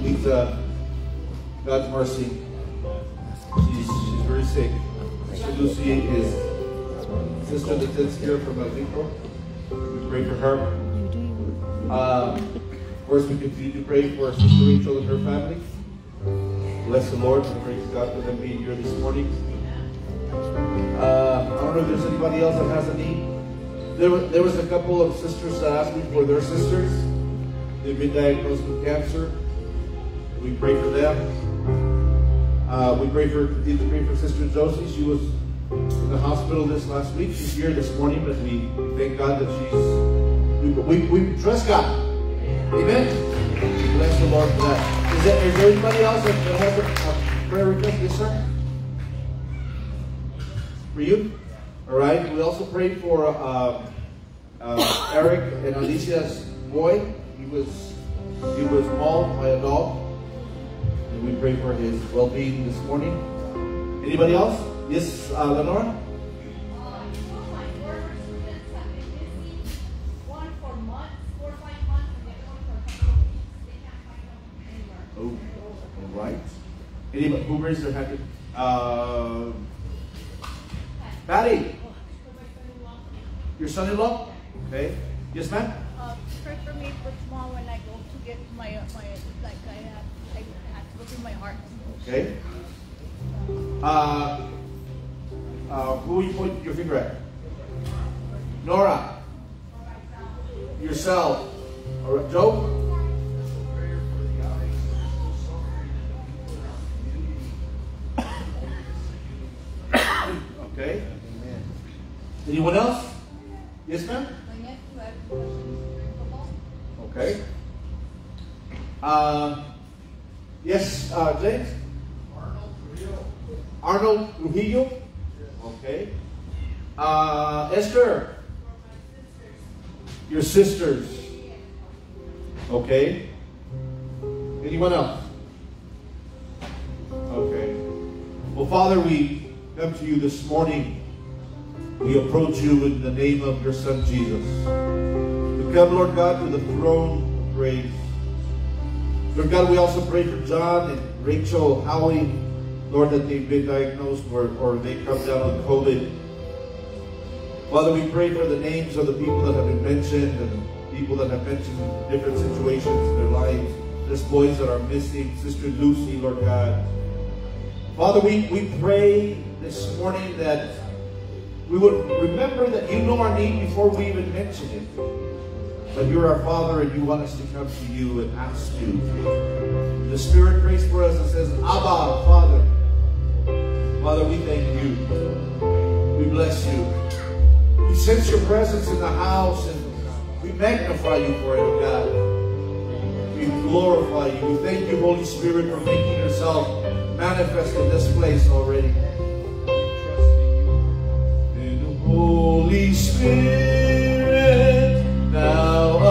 needs uh, God's mercy. She's, she's very sick. Sister Lucy is sister that sits here from Mexico. We pray for her. Um, of course, we continue to pray for Sister Rachel and her family. Bless the Lord and praise God for them being here this morning. Uh, I don't know if there's anybody else that has a need. There, there was a couple of sisters that asked me for their sisters. They've been diagnosed with cancer. We pray for them. Uh, we pray for to pray for Sister Josie. She was in the hospital this last week. She's here this morning, but we thank God that she's. We, we, we trust God. Amen. Bless the Lord for that. Is there, is there anybody else that, has a, a prayer request? Yes, sir. For you? All right. We also pray for uh, uh, Eric and Alicia's boy. He was he was mauled by a dog, and we pray for his well-being this morning. Anybody else? Yes, uh, Lenora. Oh, all right. Anybody who raised their hand? Uh, Patty, your son-in-law. Okay. Yes, ma'am. Uh, pray for me for tomorrow when I go to get my, uh, my, like I have to my heart. Okay. Uh, uh, who you point your finger at? Nora. Yourself. All right, Joe. Okay. Anyone else? Yes, ma'am. Okay. Uh, yes, uh, James. Arnold Trujillo. Okay. Uh, Esther. Your sisters. Okay. Anyone else? Okay. Well, Father, we come to you this morning. We approach you in the name of your Son Jesus. We come, Lord God, to the throne of grace. Lord God, we also pray for John and Rachel Howie, Lord, that they've been diagnosed or, or they come down with COVID. Father, we pray for the names of the people that have been mentioned and people that have mentioned different situations in their lives. There's boys that are missing. Sister Lucy, Lord God. Father, we, we pray this morning that we would remember that you know our need before we even mention it. That you're our Father and you want us to come to you and ask you. The Spirit prays for us and says, Abba, Father. Father, we thank you. We bless you. We sense your presence in the house and we magnify you for it, God. We glorify you. We thank you, Holy Spirit, for making yourself manifest in this place already. And Holy Spirit, thou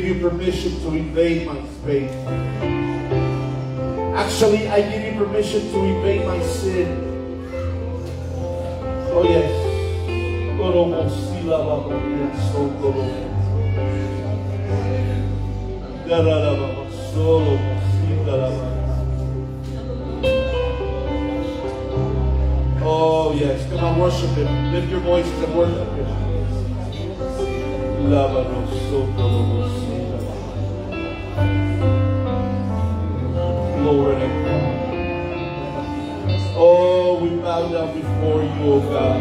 give you permission to invade my space. Actually, I give you permission to invade my sin. Oh yes. Oh yes, come on, worship Him. Lift your voices and worship Him. we bow down before you, O oh God.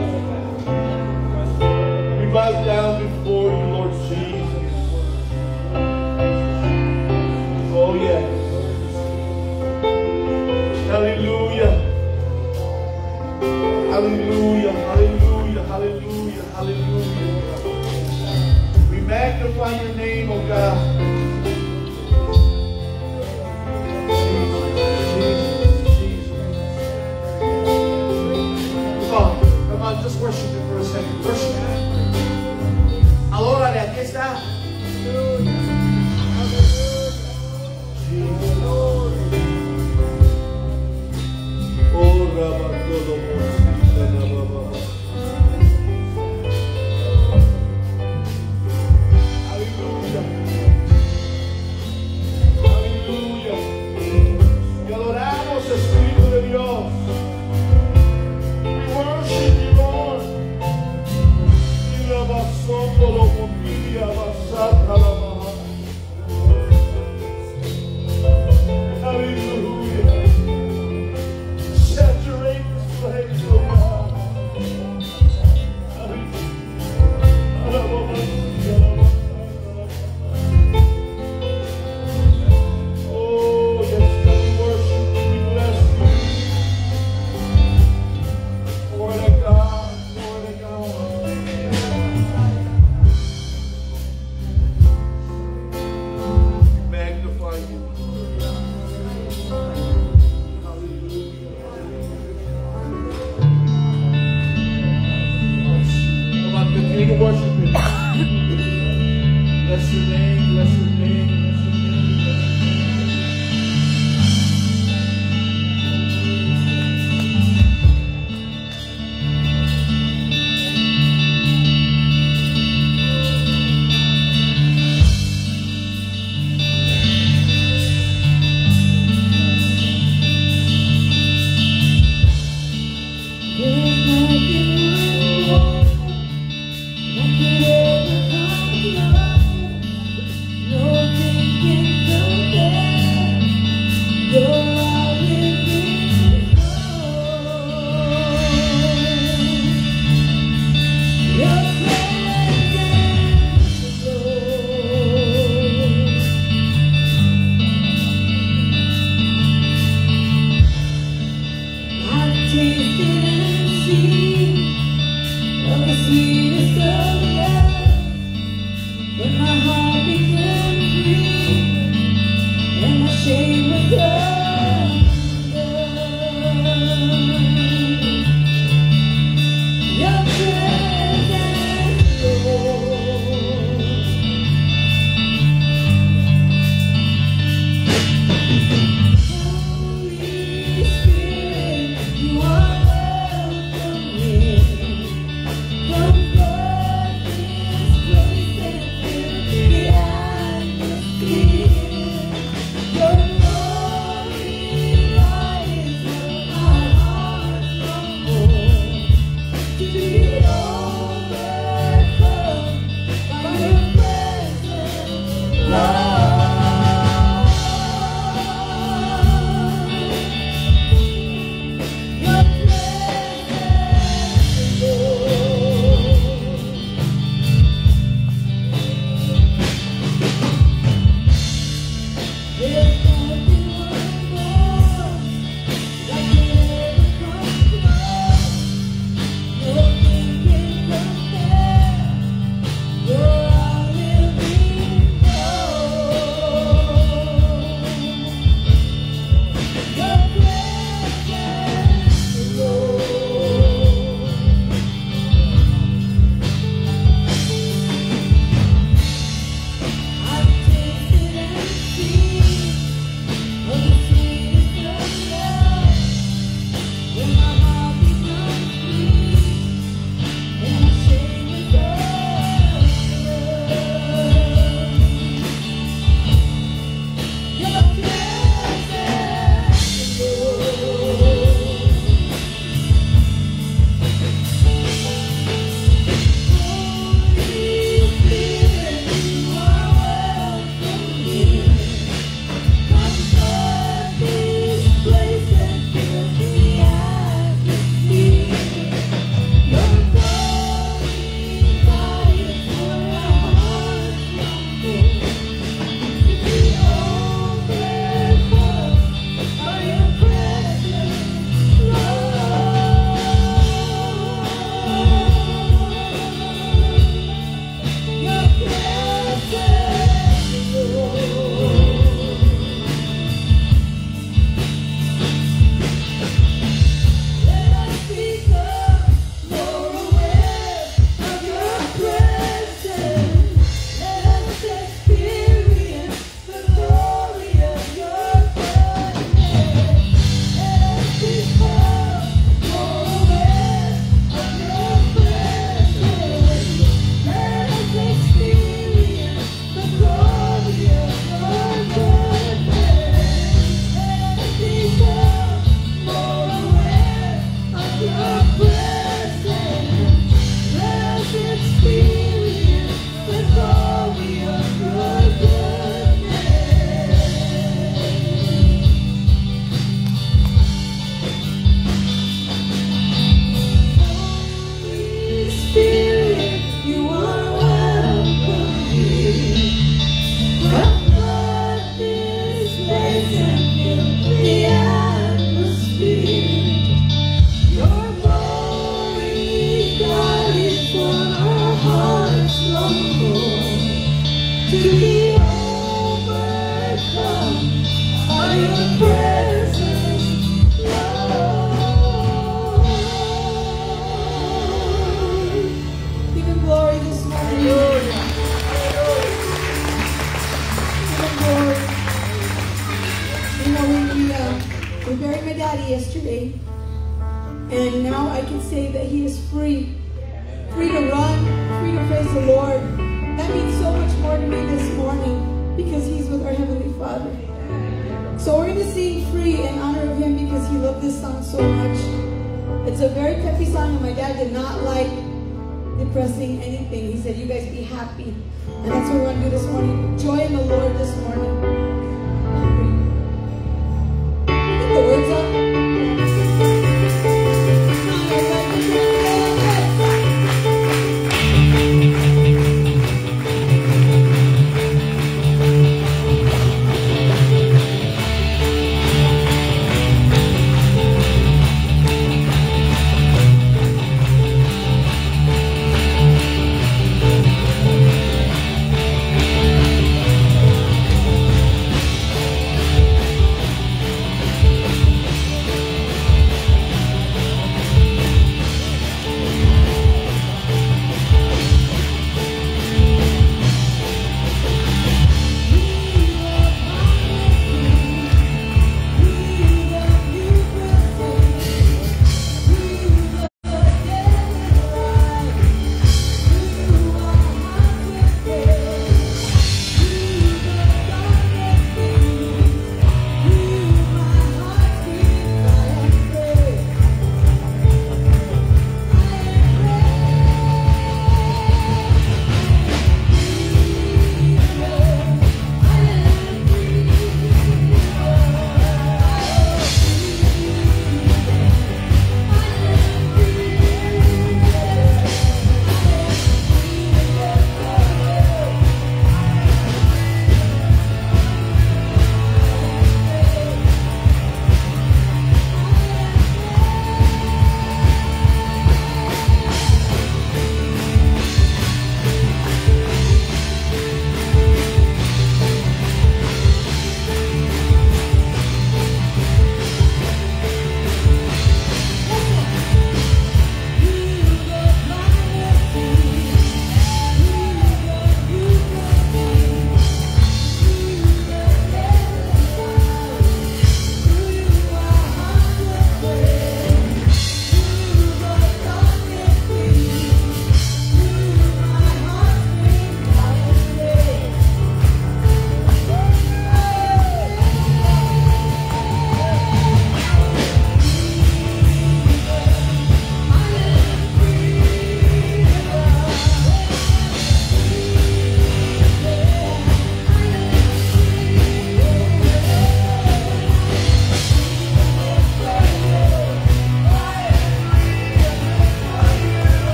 We bow down before you,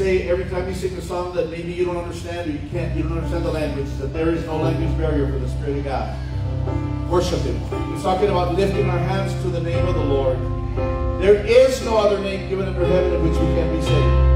say every time you sing a song that maybe you don't understand or you can't, you don't understand the language, that there is no language barrier for the Spirit of God. Worship Him. He's talking about lifting our hands to the name of the Lord. There is no other name given under heaven in which we can be saved.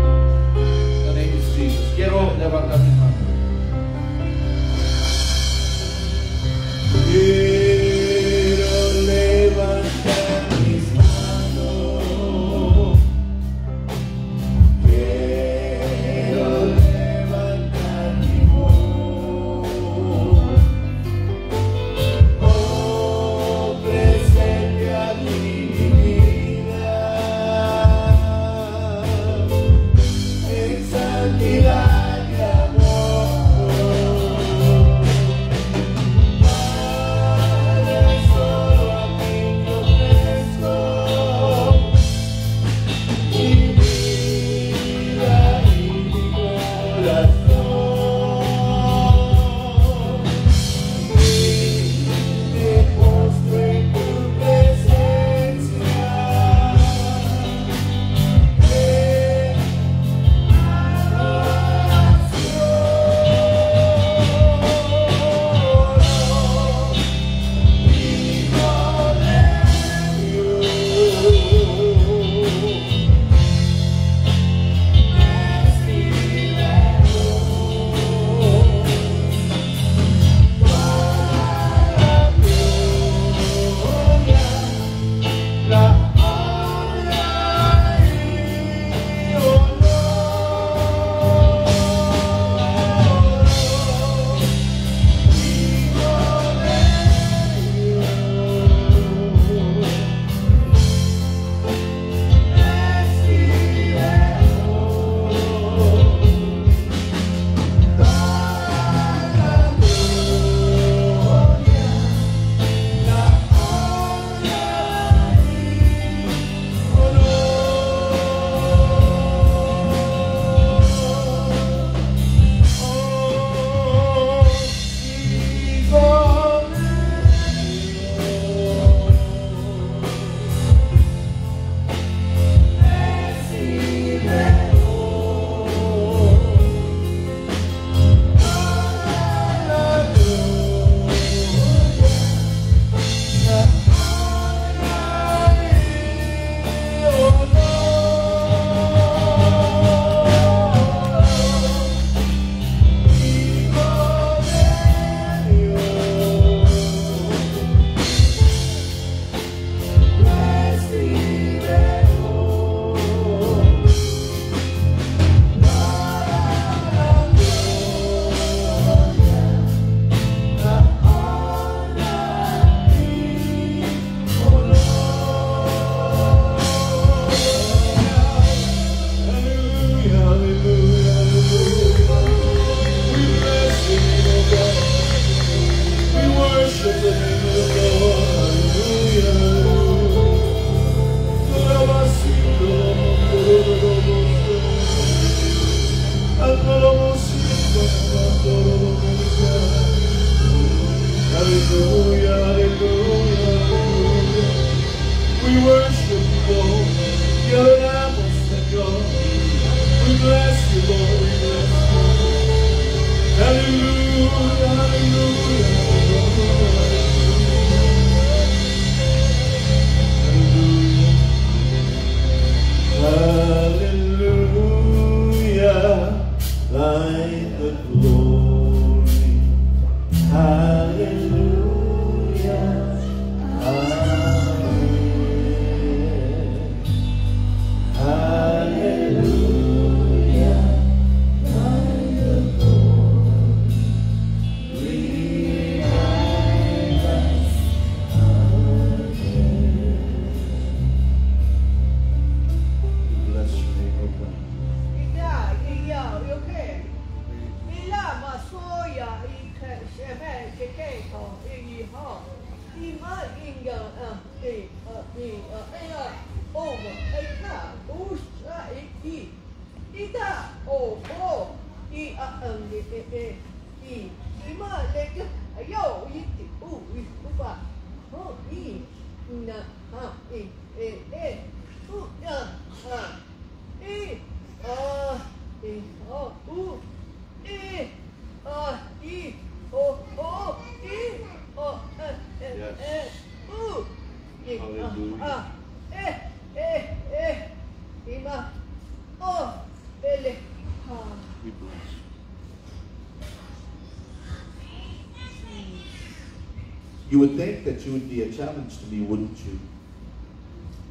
You would think that you would be a challenge to me, wouldn't you?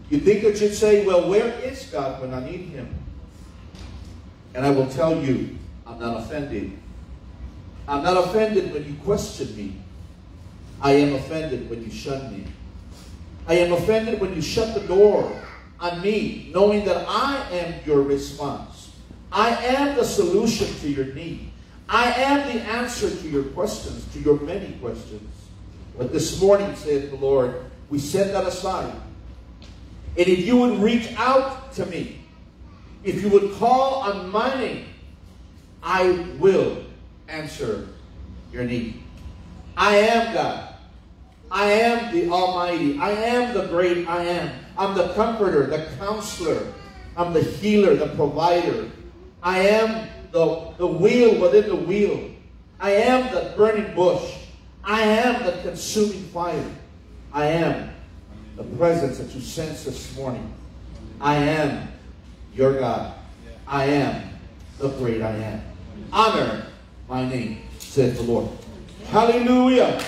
You'd think that you'd say, Well, where is God when I need Him? And I will tell you, I'm not offended. I'm not offended when you question me. I am offended when you shun me. I am offended when you shut the door on me, knowing that I am your response. I am the solution to your need. I am the answer to your questions, to your many questions. But this morning, saith the Lord, we set that aside. And if you would reach out to me, if you would call on my name, I will answer your need. I am God. I am the Almighty. I am the great I am. I'm the comforter, the counselor. I'm the healer, the provider. I am the, the wheel within the wheel. I am the burning bush. I am the consuming fire. I am the presence that you sense this morning. I am your God. I am the great I am. Honor my name, saith the Lord. Hallelujah.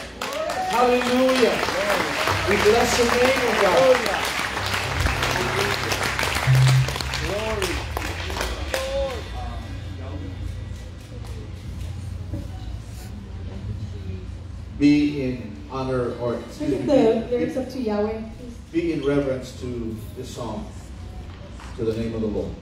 Hallelujah. We bless your name, O God. Honor or excuse me, the lyrics up to Yahweh. be in reverence to this song, to the name of the Lord.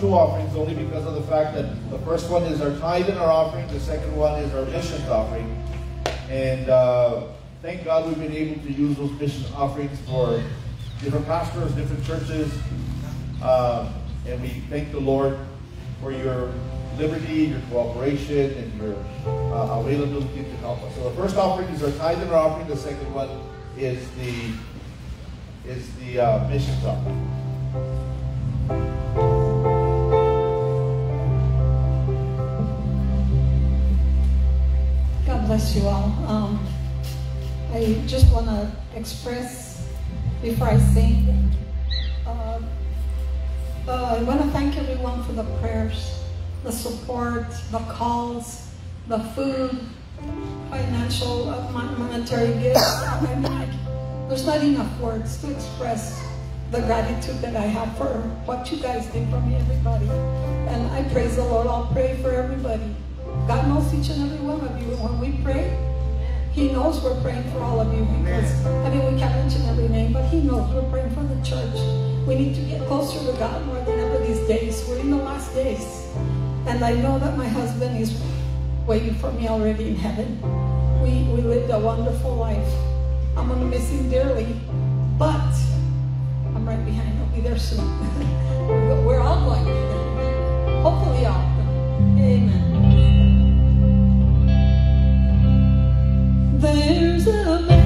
Two offerings only because of the fact that the first one is our tithe and our offering, the second one is our missions offering. And uh, thank God we've been able to use those mission offerings for different pastors, different churches. Um, and we thank the Lord for your liberty, your cooperation, and your uh, availability to help us. So the first offering is our tithe and our offering. The second one is the is the uh, missions offering. Bless you all. Um, I just want to express before I sing. Uh, uh, I want to thank everyone for the prayers, the support, the calls, the food, financial, uh, mon- monetary gifts. I mean, I, there's not enough words to express the gratitude that I have for what you guys did for me, everybody. And I praise the Lord. I'll pray for everybody. God knows each and every one of you. And when we pray, He knows we're praying for all of you because, I mean, we can't mention every name, but He knows we're praying for the church. We need to get closer to God more than ever these days. We're in the last days. And I know that my husband is waiting for me already in heaven. We, we lived a wonderful life. I'm going to miss him dearly, but I'm right behind. I'll be there soon. We're- all going to heaven. Hopefully all. Amen. There's a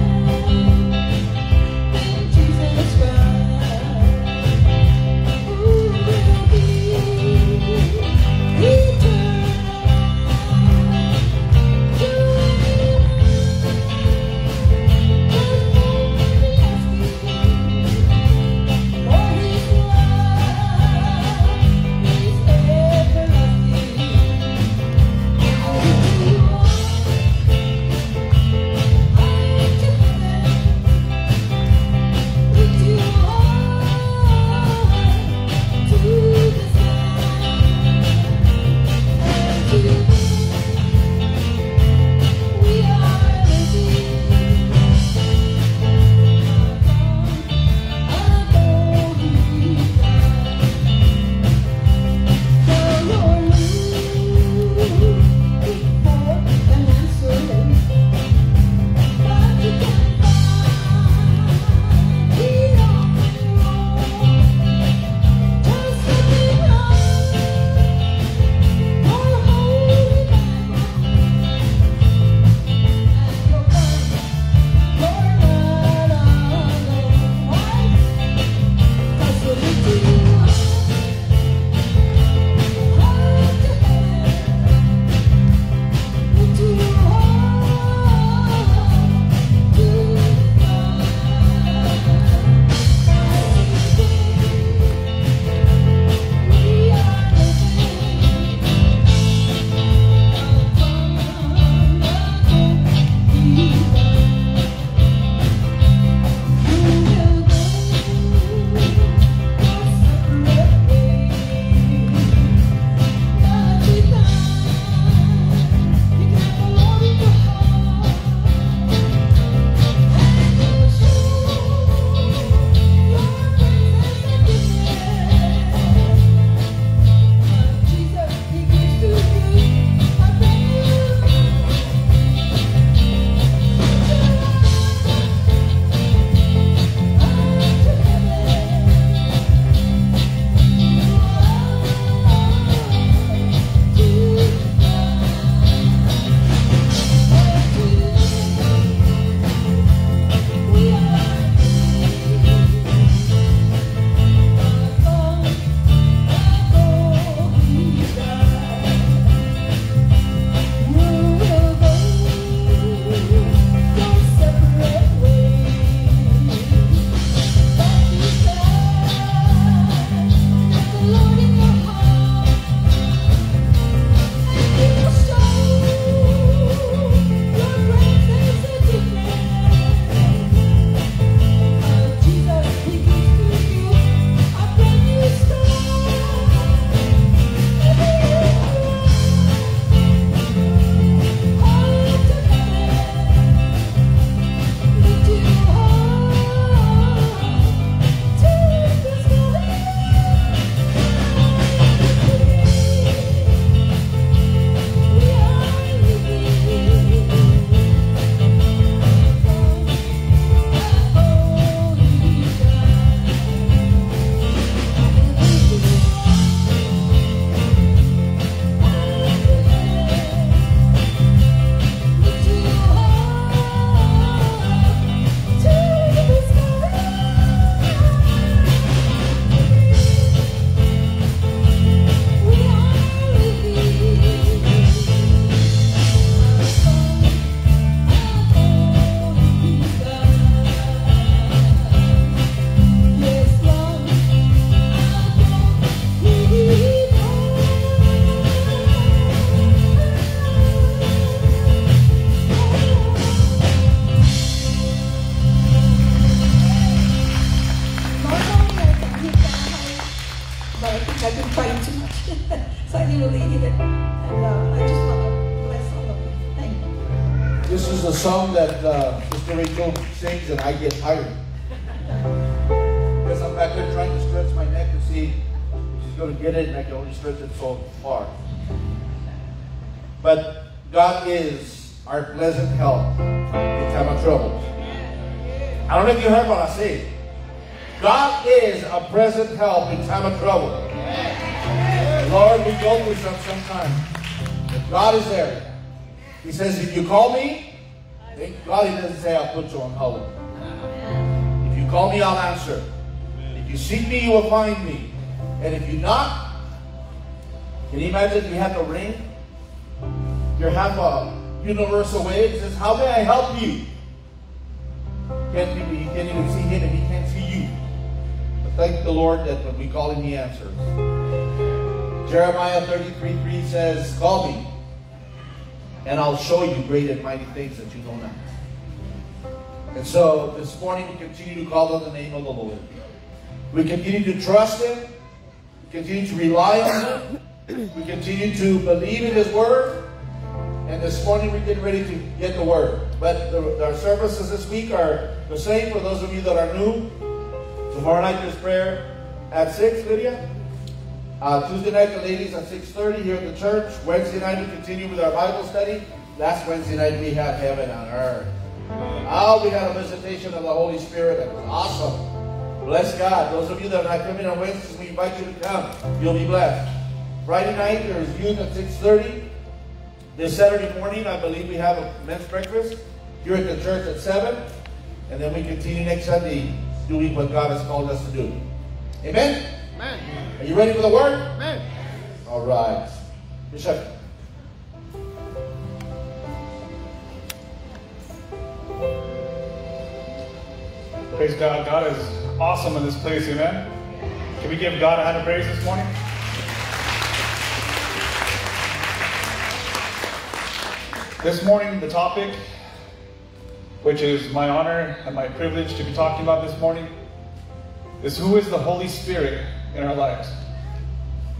if you call me, thank God he doesn't say I'll put you on hold. If you call me, I'll answer. If you seek me, you will find me. And if you knock, can you imagine you have to ring? You have a universal way. It says, how may I help you? Can't you, you can't even see him and he can't see you. But thank the Lord that when we call him, he answers. Jeremiah 33 3 says, Call me, and I'll show you great and mighty things that you know not. And so this morning we continue to call on the name of the Lord. We continue to trust Him. We continue to rely on Him. We continue to believe in His Word. And this morning we're getting ready to get the Word. But the, our services this week are the same for those of you that are new. Tomorrow night there's prayer at 6, Lydia. Uh, Tuesday night, the ladies at 6.30 here at the church. Wednesday night, we continue with our Bible study. Last Wednesday night, we had heaven on earth. Oh, we had a visitation of the Holy Spirit. That was awesome. Bless God. Those of you that are not coming on Wednesdays, we invite you to come. You'll be blessed. Friday night, there is youth at 6.30. This Saturday morning, I believe we have a men's breakfast here at the church at 7. And then we continue next Sunday doing what God has called us to do. Amen? Amen. Are you ready for the word? Amen. All right. Bishop. Praise God. God is awesome in this place. Amen. Can we give God a hand of praise this morning? This morning, the topic, which is my honor and my privilege to be talking about this morning, is who is the Holy Spirit in our lives.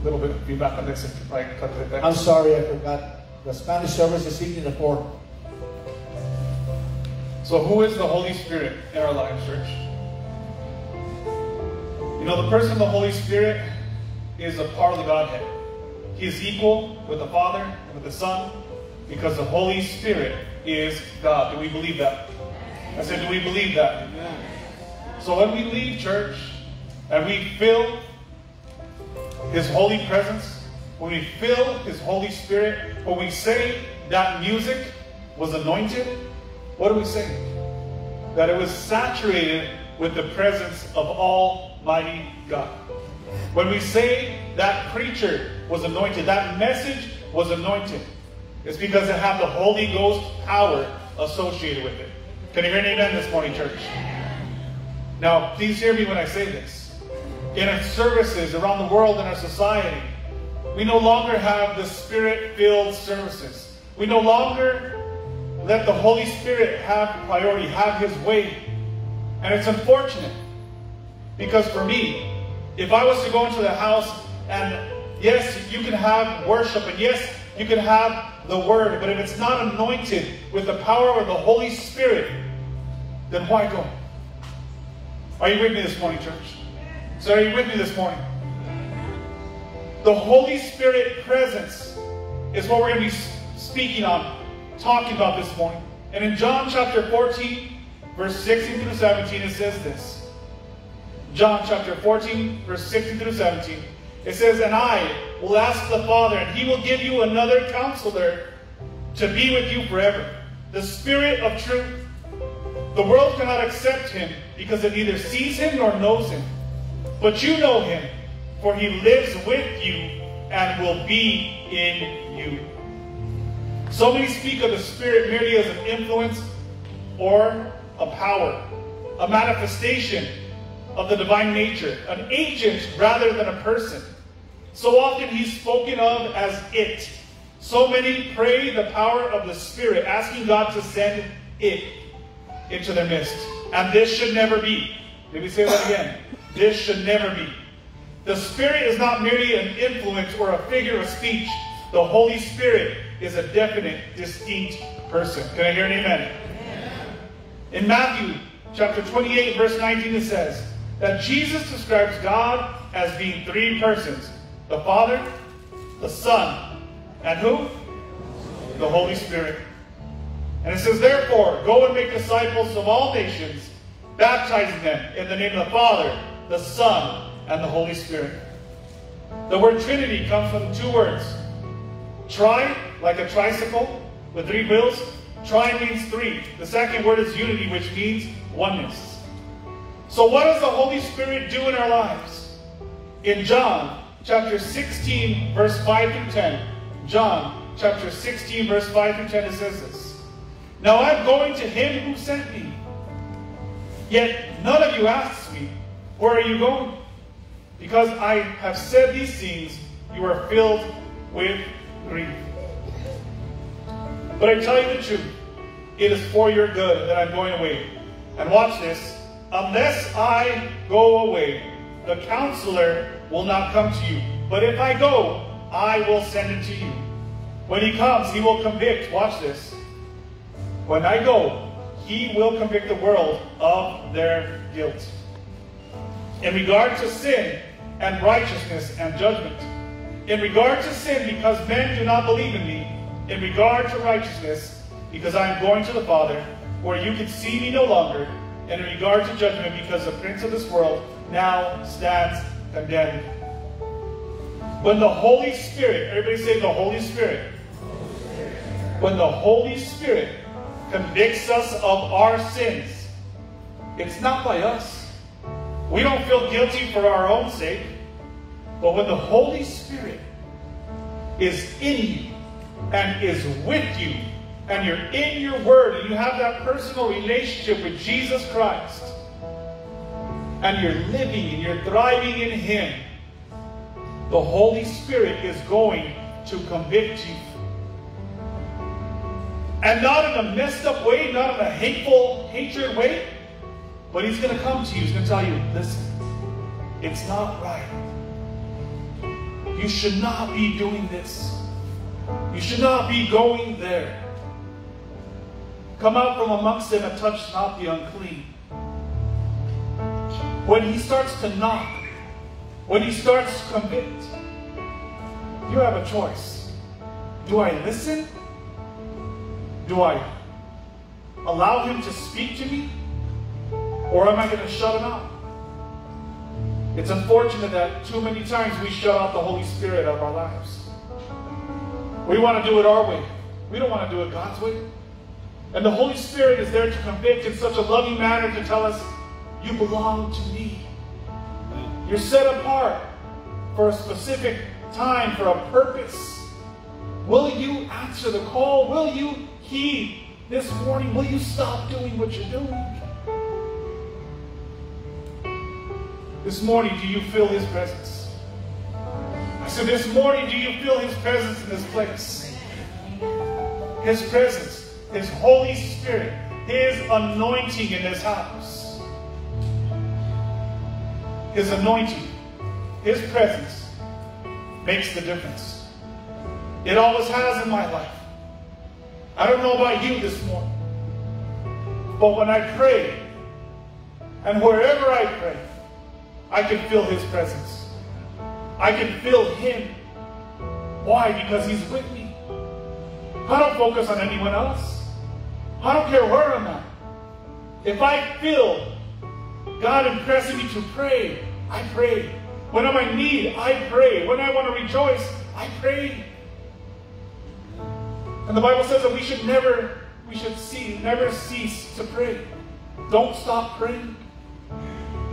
A little bit of feedback on this, if you like, cut it there. I'm sorry, I forgot. The Spanish service is evening at 4. So, who is the Holy Spirit in our lives, church? You know, the person of the Holy Spirit is a part of the Godhead. He is equal with the Father and with the Son because the Holy Spirit is God. Do we believe that? I said, do we believe that? So, when we leave church and we feel His holy presence, when we feel His Holy Spirit, when we say that music was anointed, what are we saying? That it was saturated with the presence of Almighty God. When we say that preacher was anointed, that message was anointed, it's because it had the Holy Ghost power associated with it. Can you hear an amen this morning, church? Now, please hear me when I say this. In our services around the world in our society, we no longer have the spirit filled services. We no longer let the Holy Spirit have priority, have His way. And it's unfortunate because for me, if I was to go into the house and yes, you can have worship and yes, you can have the word, but if it's not anointed with the power of the Holy Spirit, then why go? Are you with me this morning, church? So are you with me this morning? The Holy Spirit presence is what we're going to be speaking on talking about this morning. And in John chapter 14, verse 16 through 17, it says this. John chapter 14, verse 16 through 17. It says, And I will ask the Father, and he will give you another counselor to be with you forever. The Spirit of truth. The world cannot accept him because it neither sees him nor knows him. But you know him, for he lives with you and will be in you. So many speak of the Spirit merely as an influence or a power, a manifestation of the divine nature, an agent rather than a person. So often he's spoken of as it. So many pray the power of the Spirit, asking God to send it into their midst. And this should never be. Let me say that again. This should never be. The Spirit is not merely an influence or a figure of speech. The Holy Spirit is a definite, distinct person. Can I hear an amen? amen? In Matthew chapter 28, verse 19, it says that Jesus describes God as being three persons the Father, the Son, and who? The Holy Spirit. And it says, Therefore, go and make disciples of all nations, baptizing them in the name of the Father, the Son, and the Holy Spirit. The word Trinity comes from two words. Tri, like a tricycle with three wheels. Tri means three. The second word is unity, which means oneness. So what does the Holy Spirit do in our lives? In John chapter 16, verse 5 through 10, John chapter 16, verse 5 through 10, it says this. Now I'm going to him who sent me. Yet none of you asks me, Where are you going? Because I have said these things, you are filled with grief. But I tell you the truth, it is for your good that I'm going away. And watch this. Unless I go away, the counselor will not come to you. But if I go, I will send it to you. When he comes, he will convict. Watch this. When I go, he will convict the world of their guilt. In regard to sin and righteousness and judgment. In regard to sin, because men do not believe in me. In regard to righteousness, because I am going to the Father, where you can see me no longer. And in regard to judgment, because the prince of this world now stands condemned. When the Holy Spirit, everybody say the Holy Spirit. When the Holy Spirit convicts us of our sins, it's not by us. We don't feel guilty for our own sake. But when the Holy Spirit is in you and is with you, and you're in your word, and you have that personal relationship with Jesus Christ, and you're living and you're thriving in Him, the Holy Spirit is going to convict you. And not in a messed up way, not in a hateful, hatred way, but He's going to come to you. He's going to tell you, listen, it's not right. You should not be doing this. You should not be going there. Come out from amongst them and touch not the unclean. When he starts to knock, when he starts to convict, you have a choice. Do I listen? Do I allow him to speak to me? Or am I going to shut him out? It's unfortunate that too many times we shut out the Holy Spirit of our lives. We want to do it our way. We don't want to do it God's way. And the Holy Spirit is there to convict in such a loving manner to tell us, you belong to me. You're set apart for a specific time, for a purpose. Will you answer the call? Will you heed this warning? Will you stop doing what you're doing? This morning, do you feel His presence? I said, this morning, do you feel His presence in this place? His presence, His Holy Spirit, His anointing in this house. His anointing, His presence makes the difference. It always has in my life. I don't know about you this morning, but when I pray, and wherever I pray, I can feel his presence. I can feel him. Why? Because he's with me. I don't focus on anyone else. I don't care where I'm at. If I feel God impressing me to pray, I pray. When I'm in need, I pray. When I want to rejoice, I pray. And the Bible says that we should never, we should see, never cease to pray. Don't stop praying.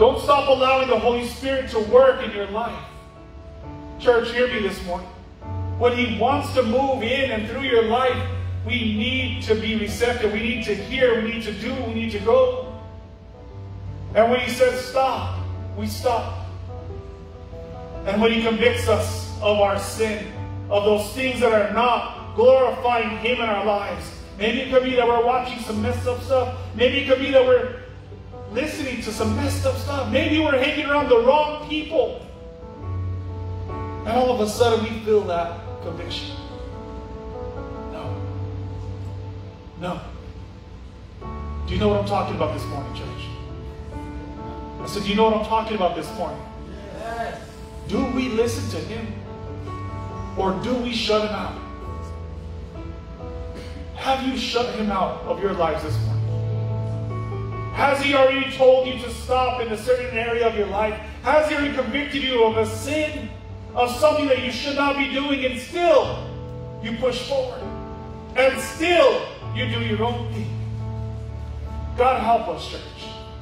Don't stop allowing the Holy Spirit to work in your life. Church, hear me this morning. When He wants to move in and through your life, we need to be receptive. We need to hear. We need to do. We need to go. And when He says stop, we stop. And when He convicts us of our sin, of those things that are not glorifying Him in our lives, maybe it could be that we're watching some messed up stuff. Maybe it could be that we're listening to some messed up stuff. Maybe we're hanging around the wrong people. And all of a sudden we feel that conviction. No. No. Do you know what I'm talking about this morning, church? I said, Do you know what I'm talking about this morning? Do we listen to him? Or do we shut him out? Have you shut him out of your lives this morning? Has he already told you to stop in a certain area of your life? Has he already convicted you of a sin, of something that you should not be doing, and still you push forward? And still you do your own thing? God help us, church.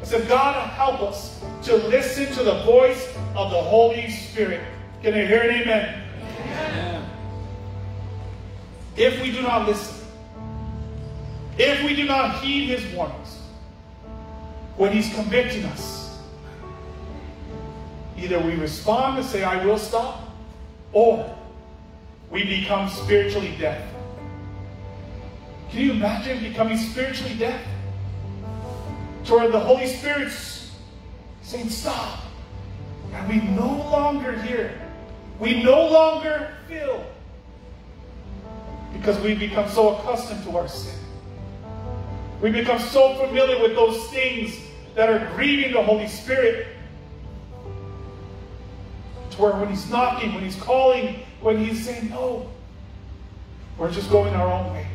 I said, God help us to listen to the voice of the Holy Spirit. Can I hear an amen? amen? If we do not listen, if we do not heed his warnings, when he's convicting us, either we respond and say, I will stop, or we become spiritually deaf. Can you imagine becoming spiritually deaf? Toward the Holy Spirit's saying, Stop. And we no longer hear. We no longer feel. Because we become so accustomed to our sin. We become so familiar with those things that are grieving the Holy Spirit. To where when He's knocking, when He's calling, when He's saying no, we're just going our own way.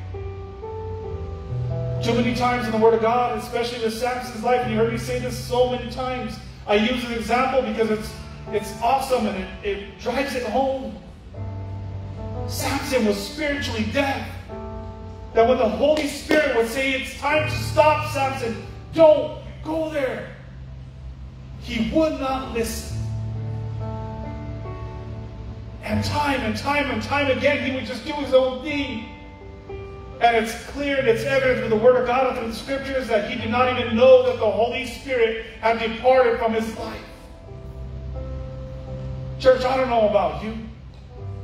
Too many times in the Word of God, especially with Samson's life, and you heard me say this so many times. I use an example because it's it's awesome and it, it drives it home. Samson was spiritually deaf that when the Holy Spirit would say, It's time to stop, Samson, don't go there, he would not listen. And time and time and time again, he would just do his own thing. And it's clear and it's evident through the Word of God and through the Scriptures that he did not even know that the Holy Spirit had departed from his life. Church, I don't know about you,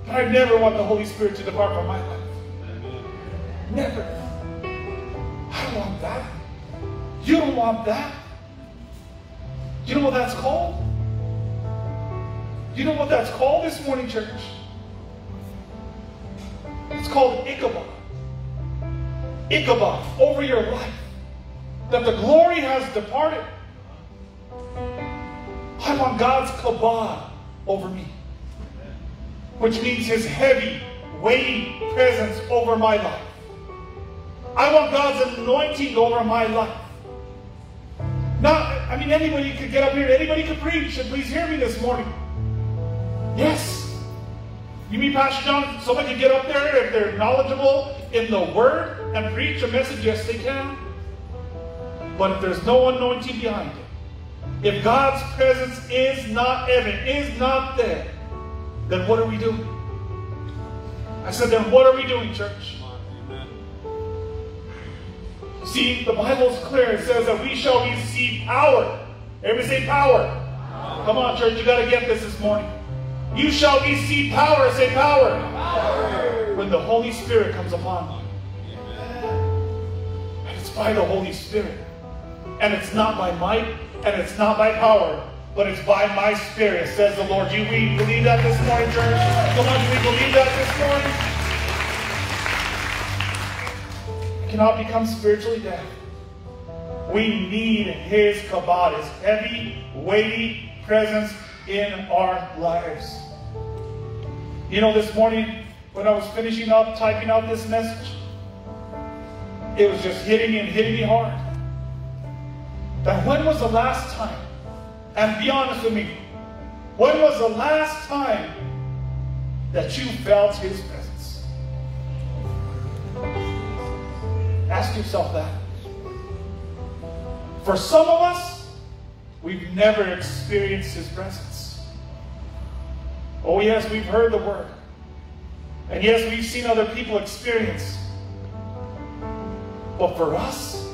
but I never want the Holy Spirit to depart from my life. Never. I don't want that. You don't want that. You know what that's called? You know what that's called this morning, church? It's called Ichabod. Ichabod over your life. That the glory has departed. I want God's kabod over me. Which means his heavy, weighty presence over my life. I want God's anointing over my life. Not, I mean, anybody could get up here, anybody could preach, and please hear me this morning. Yes. You mean Pastor John, somebody can get up there if they're knowledgeable in the Word and preach a message? Yes, they can. But if there's no anointing behind it, if God's presence is not evident, is not there, then what are we doing? I said, then what are we doing, church? See, the Bible is clear. It says that we shall receive power. Everybody say power. power. Come on, church, you got to get this this morning. You shall receive power. Say power. power. When the Holy Spirit comes upon you. And it's by the Holy Spirit. And it's not by might, and it's not by power, but it's by my spirit, says the Lord. Do we believe that this morning, church? Come on, do we believe that this morning? Cannot become spiritually deaf. We need His kabod, His heavy, weighty presence in our lives. You know, this morning when I was finishing up, typing out this message, it was just hitting me and hitting me hard. That when was the last time, and be honest with me, when was the last time that you felt His presence? Ask yourself that. For some of us, we've never experienced His presence. Oh, yes, we've heard the word. And yes, we've seen other people experience. But for us,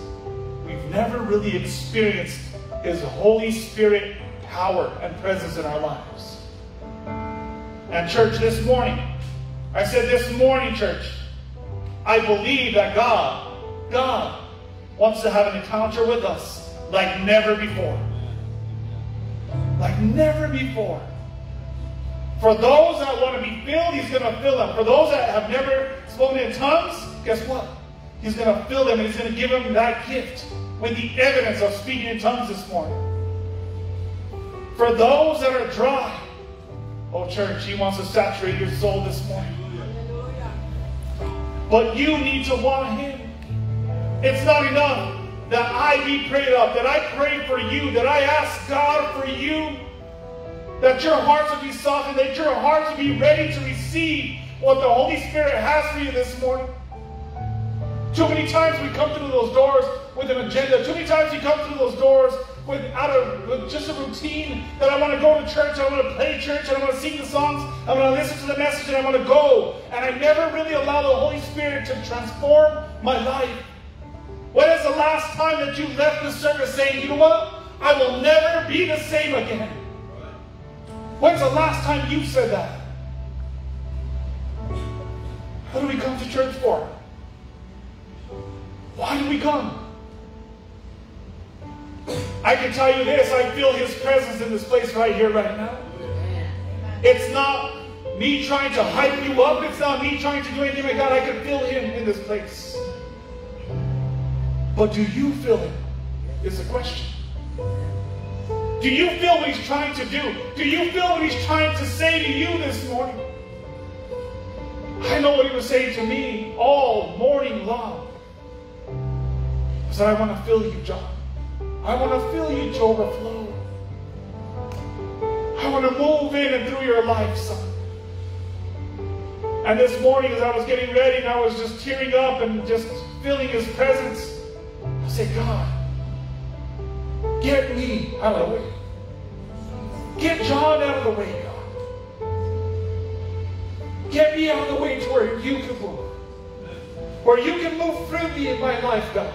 we've never really experienced His Holy Spirit power and presence in our lives. And, church, this morning, I said this morning, church, I believe that God God wants to have an encounter with us like never before. Like never before. For those that want to be filled, He's going to fill them. For those that have never spoken in tongues, guess what? He's going to fill them and He's going to give them that gift with the evidence of speaking in tongues this morning. For those that are dry, oh church, He wants to saturate your soul this morning. But you need to want Him. It's not enough that I be prayed up, that I pray for you, that I ask God for you, that your hearts would be softened, that your hearts would be ready to receive what the Holy Spirit has for you this morning. Too many times we come through those doors with an agenda. Too many times we come through those doors with out of with just a routine that I want to go to church, I want to play church, and I want to sing the songs, I want to listen to the message, and I want to go. And I never really allow the Holy Spirit to transform my life. When is the last time that you left the service saying, you know what? I will never be the same again? When's the last time you said that? What do we come to church for? Why do we come? I can tell you this I feel His presence in this place right here, right now. It's not me trying to hype you up, it's not me trying to do anything like that. I can feel Him in this place. But do you feel Him? Is the question. Do you feel what He's trying to do? Do you feel what He's trying to say to you this morning? I know what He was saying to me all morning long. He said, I want to fill you, John. I want to fill you to overflow. I want to move in and through your life, son. And this morning, as I was getting ready and I was just tearing up and just feeling His presence, I God, get me out of the way. Get John out of the way, God. Get me out of the way to where you can move. Where you can move freely in my life, God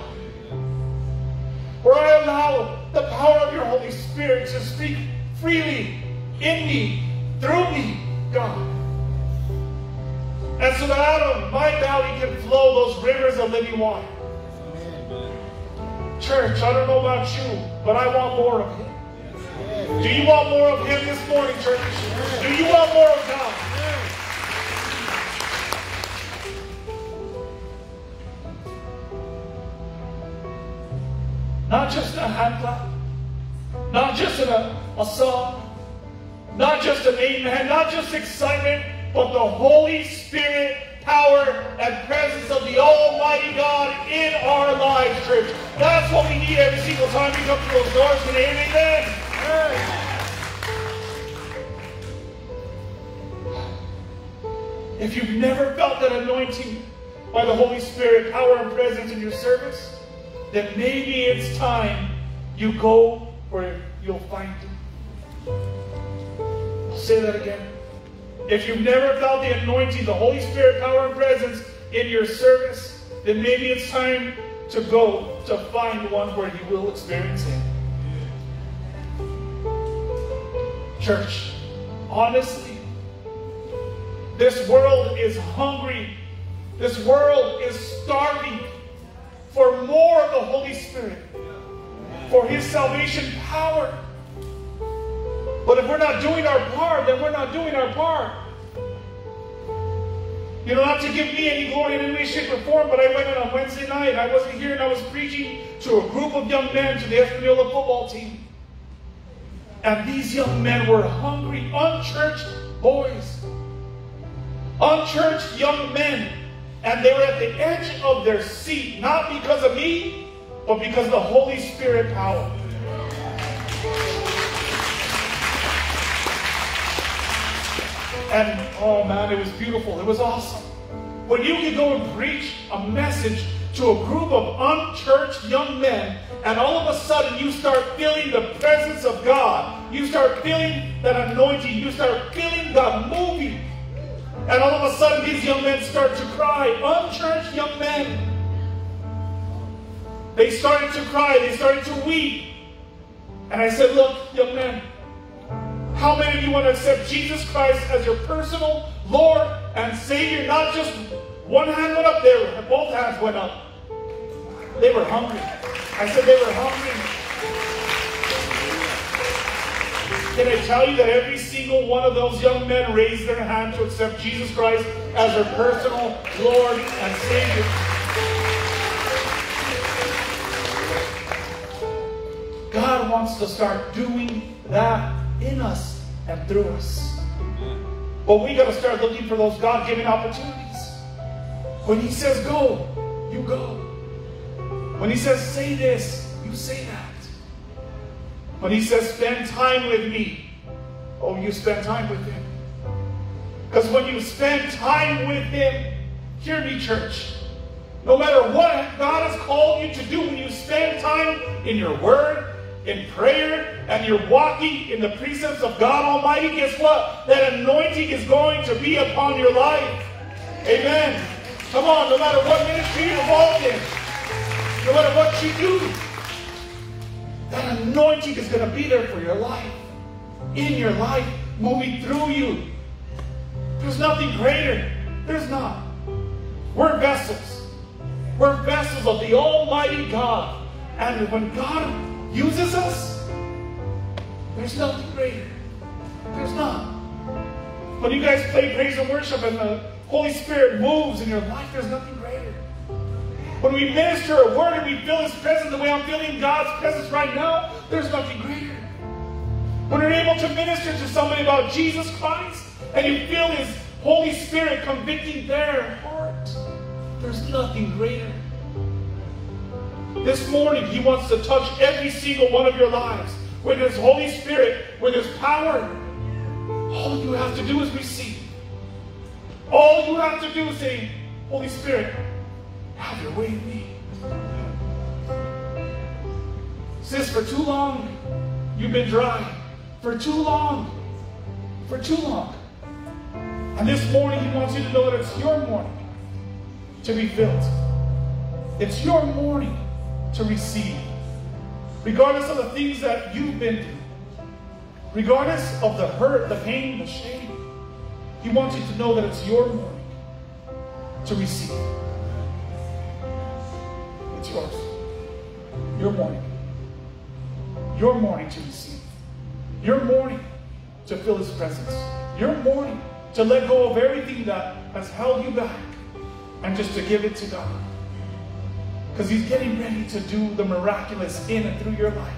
where I allow the power of your Holy Spirit to speak freely in me, through me, God. And so that out of my valley can flow those rivers of living water. Church, I don't know about you, but I want more of Him. Do you want more of Him this morning, church? Do you want more of God? Not just a hand clap, not just a, a song, not just an amen, not just excitement, but the Holy Spirit power and presence of the Almighty God in our lives, church. That's what we need every single time we come through those doors today. Amen. If you've never felt that anointing by the Holy Spirit, power and presence in your service, that maybe it's time you go where you'll find it. I'll say that again. If you've never felt the anointing, the Holy Spirit power and presence in your service, then maybe it's time to go to find one where you will experience Him. Church, honestly, this world is hungry. This world is starving for more of the Holy Spirit, for His salvation power. But if we're not doing our part, then we're not doing our part. You know, not to give me any glory in any way, shape, or form, but I went in on Wednesday night. I wasn't here and I was preaching to a group of young men to the Espanola football team. And these young men were hungry, unchurched boys. Unchurched young men and they were at the edge of their seat, not because of me, but because of the Holy Spirit power. And oh man, it was beautiful. It was awesome. When you can go and preach a message to a group of unchurched young men, and all of a sudden you start feeling the presence of God. You start feeling that anointing. You start feeling God moving and all of a sudden, these young men start to cry. Unchurched young men. They started to cry. They started to weep. And I said, Look, young men, how many of you want to accept Jesus Christ as your personal Lord and Savior? Not just one hand went up there, both hands went up. They were hungry. I said they were hungry. Can I tell you that every single one of those young men raised their hand to accept Jesus Christ as their personal Lord and Savior? God wants to start doing that in us and through us. But we got to start looking for those God given opportunities. When He says go, you go. When He says say this, you say that. When He says spend time with me, oh, you spend time with Him. Because when you spend time with Him, hear me, church. No matter what God has called you to do, when you spend time in your word, in prayer and you're walking in the precepts of God Almighty, guess what? That anointing is going to be upon your life. Amen. Come on, no matter what ministry you're involved in, no matter what you do, that anointing is going to be there for your life, in your life, moving through you. There's nothing greater. There's not. We're vessels. We're vessels of the Almighty God. And when God uses us, there's nothing greater. There's not. When you guys play praise and worship and the Holy Spirit moves in your life, there's nothing greater. When we minister a word and we feel His presence the way I'm feeling God's presence right now, there's nothing greater. When you're able to minister to somebody about Jesus Christ and you feel His Holy Spirit convicting their heart, there's nothing greater. This morning, He wants to touch every single one of your lives with His Holy Spirit, with His power. All you have to do is receive. All you have to do is say, Holy Spirit, have your way in me. Sis, for too long, you've been dry. For too long. For too long. And this morning, He wants you to know that it's your morning to be filled. It's your morning to receive. Regardless of the things that you've been through, regardless of the hurt, the pain, the shame, He wants you to know that it's your morning to receive. It's yours. Your morning. Your morning to receive. Your morning to feel His presence. Your morning to let go of everything that has held you back and just to give it to God. Because He's getting ready to do the miraculous in and through your life.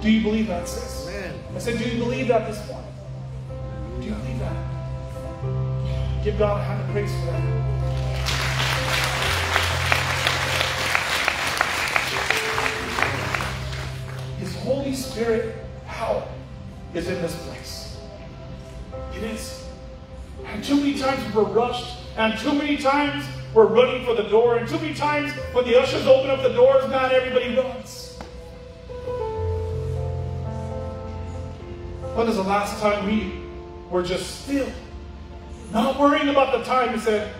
Do you believe that, sis? Amen. I said, do you believe that this morning? Do you believe that? Give God a hand of praise for that. His Holy Spirit power is in this place. It is. And too many times we're rushed, and too many times we're running for the door, and too many times when the ushers open up the doors, not everybody runs. When is the last time we were just still, not worrying about the time and said,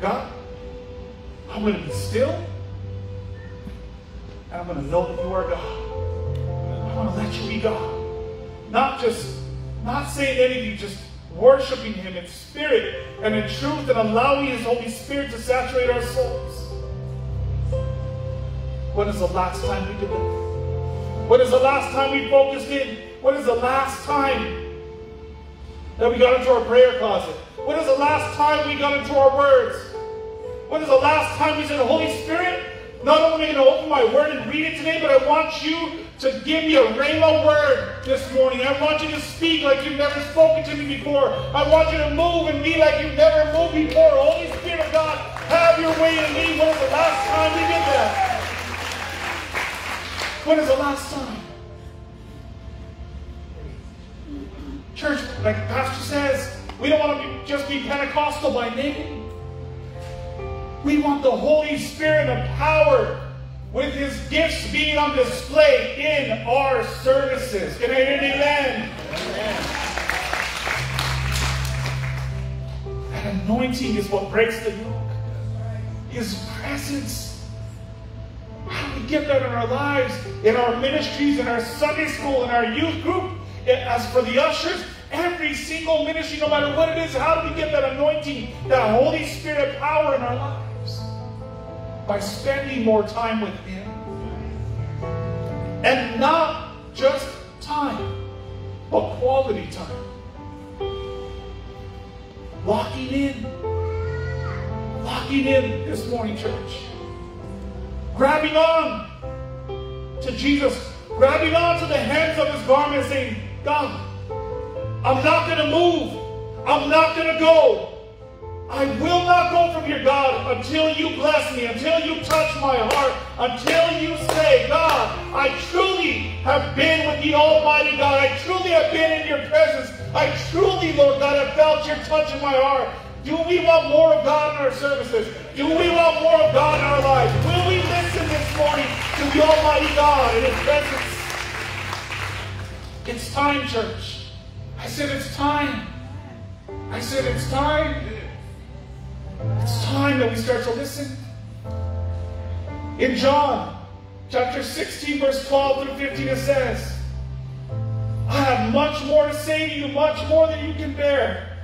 God, I'm going to be still, and I'm going to know that you are God. I want to let you be God. Not just, not saying anything, just worshiping Him in spirit and in truth and allowing His Holy Spirit to saturate our souls. When is the last time we did that? When is the last time we focused in? When is the last time that we got into our prayer closet? When is the last time we got into our words? When is the last time we said, Holy Spirit, not only am I going to open my word and read it today, but I want you to give me a rhema word this morning. I want you to speak like you've never spoken to me before. I want you to move and be like you've never moved before. Holy Spirit of God, have your way in me. When is the last time we did that? When is the last time? Church, like the Pastor says, we don't want to be, just be Pentecostal by name. We want the Holy Spirit and power with His gifts being on display in our services. Can I hear an amen? That anointing is what breaks the yoke. His presence. How do we get that in our lives, in our ministries, in our Sunday school, in our youth group? Eh, as for the ushers, every single ministry, no matter what it is, how do we get that anointing, that Holy Spirit power in our lives? By spending more time with Him. And not just time, but quality time. Locking in. Locking in this morning, church. Grabbing on to Jesus, grabbing on to the hands of his garment, saying, God, I'm not going to move. I'm not going to go. I will not go from here, God, until you bless me, until you touch my heart, until you say, God, I truly have been with the Almighty God. I truly have been in your presence. I truly, Lord God, have felt your touch in my heart. Do we want more of God in our services? Do we want more of God in our lives? Will we listen this morning to the Almighty God in His presence? It's time, church. I said it's time. I said it's time. It's time that we start to listen. In John chapter 16, verse 12 through 15, it says, I have much more to say to you, much more than you can bear.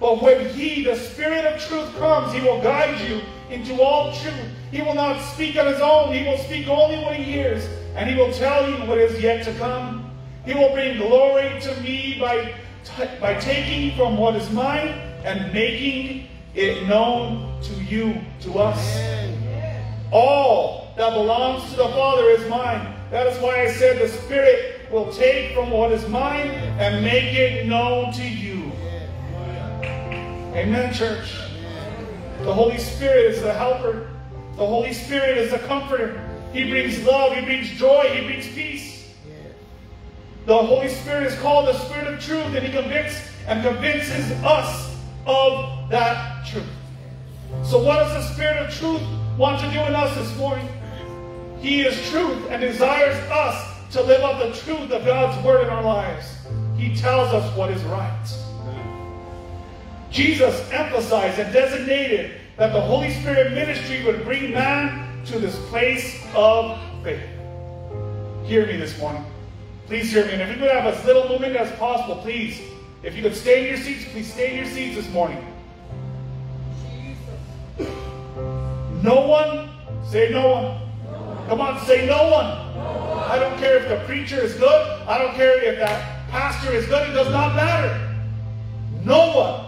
But when He, the Spirit of truth, comes, He will guide you into all truth. He will not speak on His own, He will speak only what He hears, and He will tell you what is yet to come. He will bring glory to me by, by taking from what is mine and making it known to you, to us. All that belongs to the Father is mine. That is why I said the Spirit will take from what is mine and make it known to you. Amen, church. The Holy Spirit is the helper. The Holy Spirit is the comforter. He brings love, He brings joy, He brings peace. The Holy Spirit is called the Spirit of truth, and He convicts and convinces us of that truth. So, what does the Spirit of truth want to do in us this morning? He is truth and desires us to live up the truth of God's word in our lives. He tells us what is right. Jesus emphasized and designated that the Holy Spirit ministry would bring man to this place of faith. Hear me this morning. Please hear me. And if you could have as little movement as possible, please. If you could stay in your seats, please stay in your seats this morning. No one, say no one. Come on, say no one. I don't care if the preacher is good. I don't care if that pastor is good. It does not matter. No one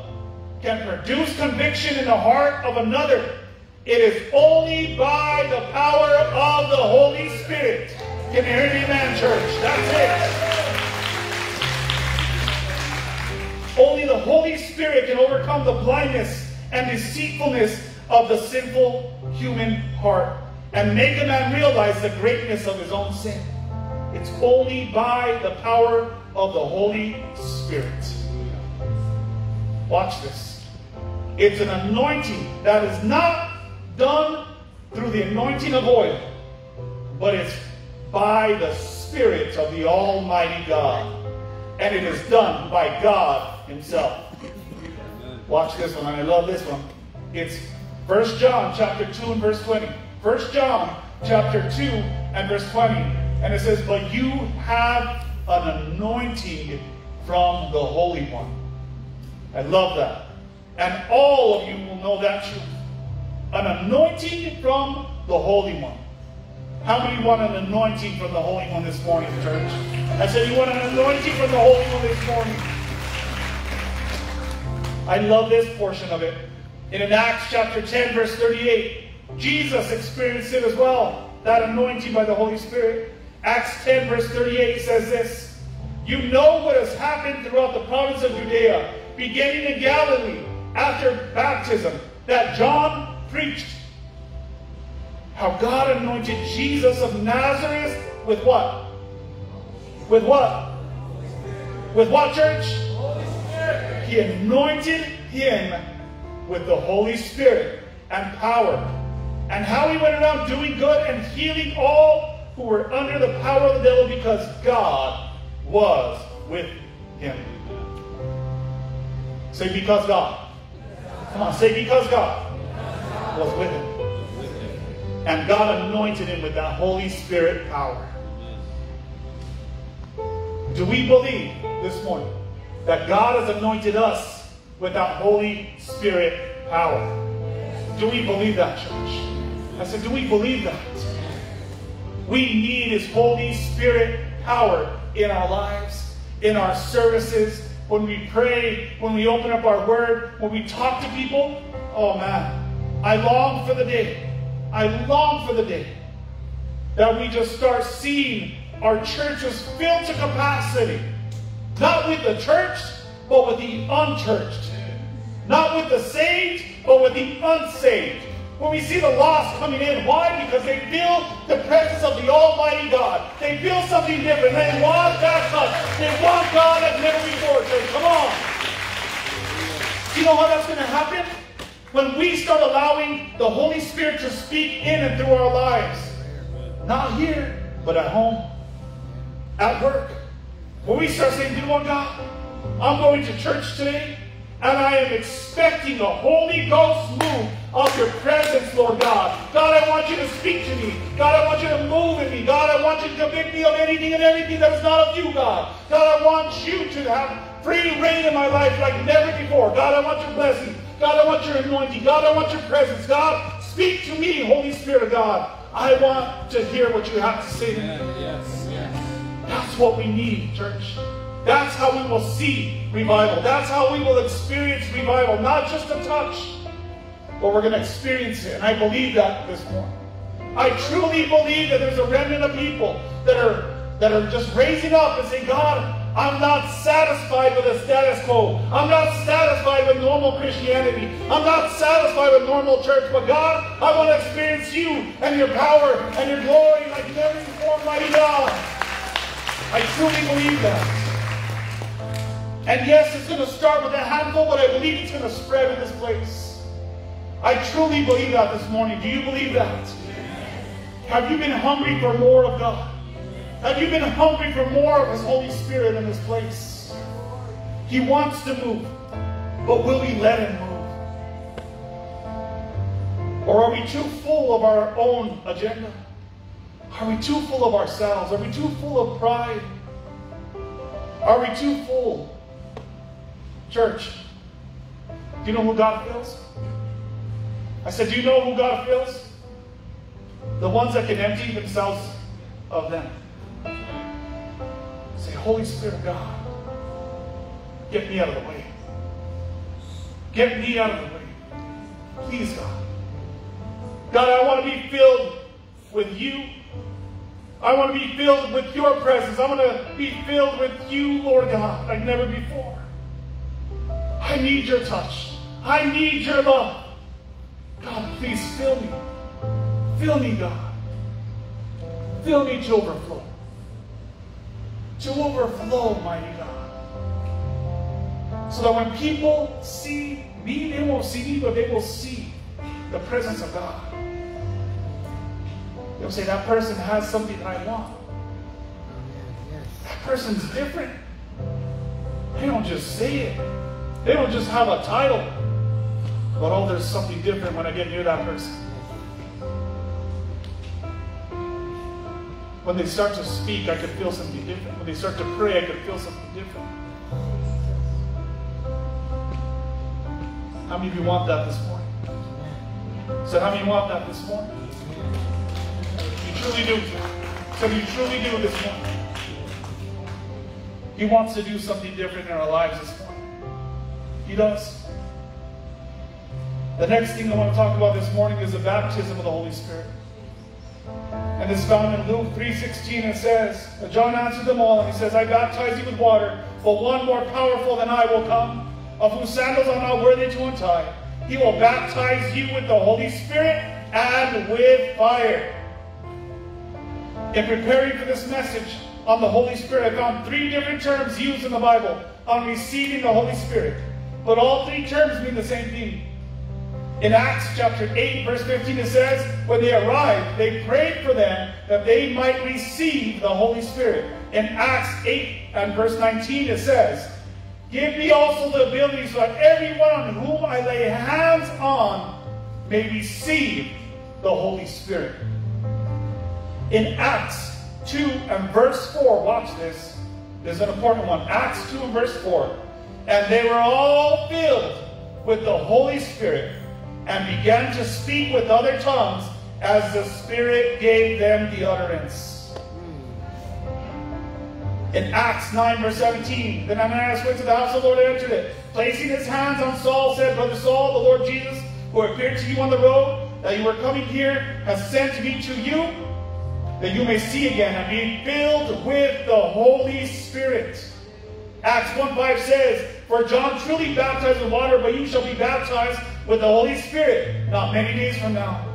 can produce conviction in the heart of another. It is only by the power of the Holy Spirit. Can you hear me, man, church? That's it. Only the Holy Spirit can overcome the blindness and deceitfulness of the sinful human heart and make a man realize the greatness of his own sin. It's only by the power of the Holy Spirit. Watch this. It's an anointing that is not done through the anointing of oil, but it's by the Spirit of the Almighty God. And it is done by God Himself. Watch this one, I love this one. It's 1 John chapter 2 and verse 20. 1 John chapter 2 and verse 20. And it says, But you have an anointing from the Holy One. I love that. And all of you will know that truth. An anointing from the Holy One. How many want an anointing from the Holy One this morning, church? I said, You want an anointing from the Holy One this morning? I love this portion of it. And in Acts chapter 10, verse 38, Jesus experienced it as well, that anointing by the Holy Spirit. Acts 10, verse 38 says this You know what has happened throughout the province of Judea, beginning in Galilee, after baptism, that John preached. How God anointed Jesus of Nazareth with what? With what? With what, church? He anointed him with the Holy Spirit and power. And how he went around doing good and healing all who were under the power of the devil because God was with him. Say, because God. Come on, say, because God was with him. And God anointed him with that Holy Spirit power. Do we believe this morning that God has anointed us with that Holy Spirit power. Do we believe that, church? I said, do we believe that? We need His Holy Spirit power in our lives, in our services, when we pray, when we open up our word, when we talk to people. Oh man, I long for the day. I long for the day that we just start seeing our churches filled to capacity. Not with the church, but with the unchurched. Not with the saved, but with the unsaved. When we see the lost coming in, why? Because they feel the presence of the Almighty God. They feel something different. They want that. They want God as never before. Say, come on. You know how that's going to happen? When we start allowing the Holy Spirit to speak in and through our lives. Not here, but at home, at work. When we start saying, you know what, God? I'm going to church today, and I am expecting the Holy Ghost move of your presence, Lord God. God, I want you to speak to me. God, I want you to move in me. God, I want you to convict me of anything and everything that is not of you, God. God, I want you to have free reign in my life like never before. God, I want your blessing. God, I want your anointing. God, I want your presence. God, speak to me, Holy Spirit of God. I want to hear what you have to say to me. Yes, yes. That's what we need, church. That's how we will see revival. That's how we will experience revival. Not just a touch, but we're going to experience it. And I believe that this morning. I truly believe that there's a remnant of people that are that are just raising up and saying, God, I'm not satisfied with the status quo. I'm not satisfied with normal Christianity. I'm not satisfied with normal church. But God, I want to experience you and your power and your glory like never before, mighty God. I truly believe that. And yes, it's going to start with a handful, but I believe it's going to spread in this place. I truly believe that this morning. Do you believe that? Have you been hungry for more of God? Have you been hungry for more of His Holy Spirit in this place? He wants to move, but will we let Him move? Or are we too full of our own agenda? Are we too full of ourselves? Are we too full of pride? Are we too full? Church, do you know who God fills? I said, do you know who God fills? The ones that can empty themselves of them. Say, Holy Spirit of God, get me out of the way. Get me out of the way. Please, God. God, I want to be filled with you. I want to be filled with your presence. I want to be filled with you, Lord God, like never before. I need your touch. I need your love. God, please fill me. Fill me, God. Fill me to overflow. To overflow, mighty God. So that when people see me, they won't see me, but they will see the presence of God. They'll say, that person has something that I want. That person's different. They don't just say it. They don't just have a title. But oh, there's something different when I get near that person. When they start to speak, I could feel something different. When they start to pray, I could feel something different. How many of you want that this morning? So how many want that this morning? You truly do. So you truly do this morning. He wants to do something different in our lives this morning. He does. The next thing I want to talk about this morning is the baptism of the Holy Spirit. And it's found in Luke 3.16. It says, John answered them all, and he says, I baptize you with water, but one more powerful than I will come, of whose sandals I'm not worthy to untie. He will baptize you with the Holy Spirit and with fire. In preparing for this message on the Holy Spirit, I found three different terms used in the Bible on receiving the Holy Spirit. But all three terms mean the same thing. In Acts chapter 8, verse 15, it says, When they arrived, they prayed for them that they might receive the Holy Spirit. In Acts 8 and verse 19, it says, Give me also the ability so that everyone on whom I lay hands on may receive the Holy Spirit. In Acts 2 and verse 4, watch this. This is an important one. Acts 2 and verse 4. And they were all filled with the Holy Spirit and began to speak with other tongues as the Spirit gave them the utterance. In Acts 9, verse 17, then Ananias went to the house of the Lord and entered it. Placing his hands on Saul, said, Brother Saul, the Lord Jesus, who appeared to you on the road, that you were coming here, has sent me to you, that you may see again and be filled with the Holy Spirit. Acts 1 5 says, For John truly baptized with water, but you shall be baptized with the Holy Spirit not many days from now.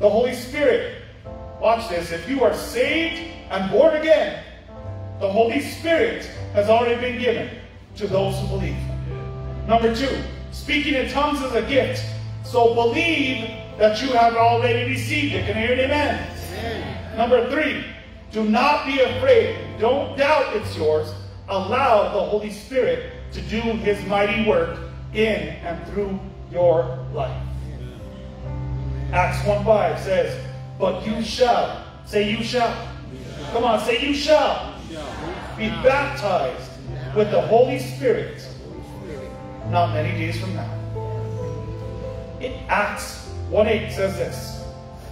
The Holy Spirit, watch this, if you are saved and born again, the Holy Spirit has already been given to those who believe. Number two, speaking in tongues is a gift. So believe that you have already received it. Can I hear an amen? amen? Number three, do not be afraid. Don't doubt it's yours. Allow the Holy Spirit to do his mighty work in and through your life. Acts 1 5 says, But you shall, say you shall. Come on, say you shall be baptized with the Holy Spirit not many days from now. In Acts 1 8 says this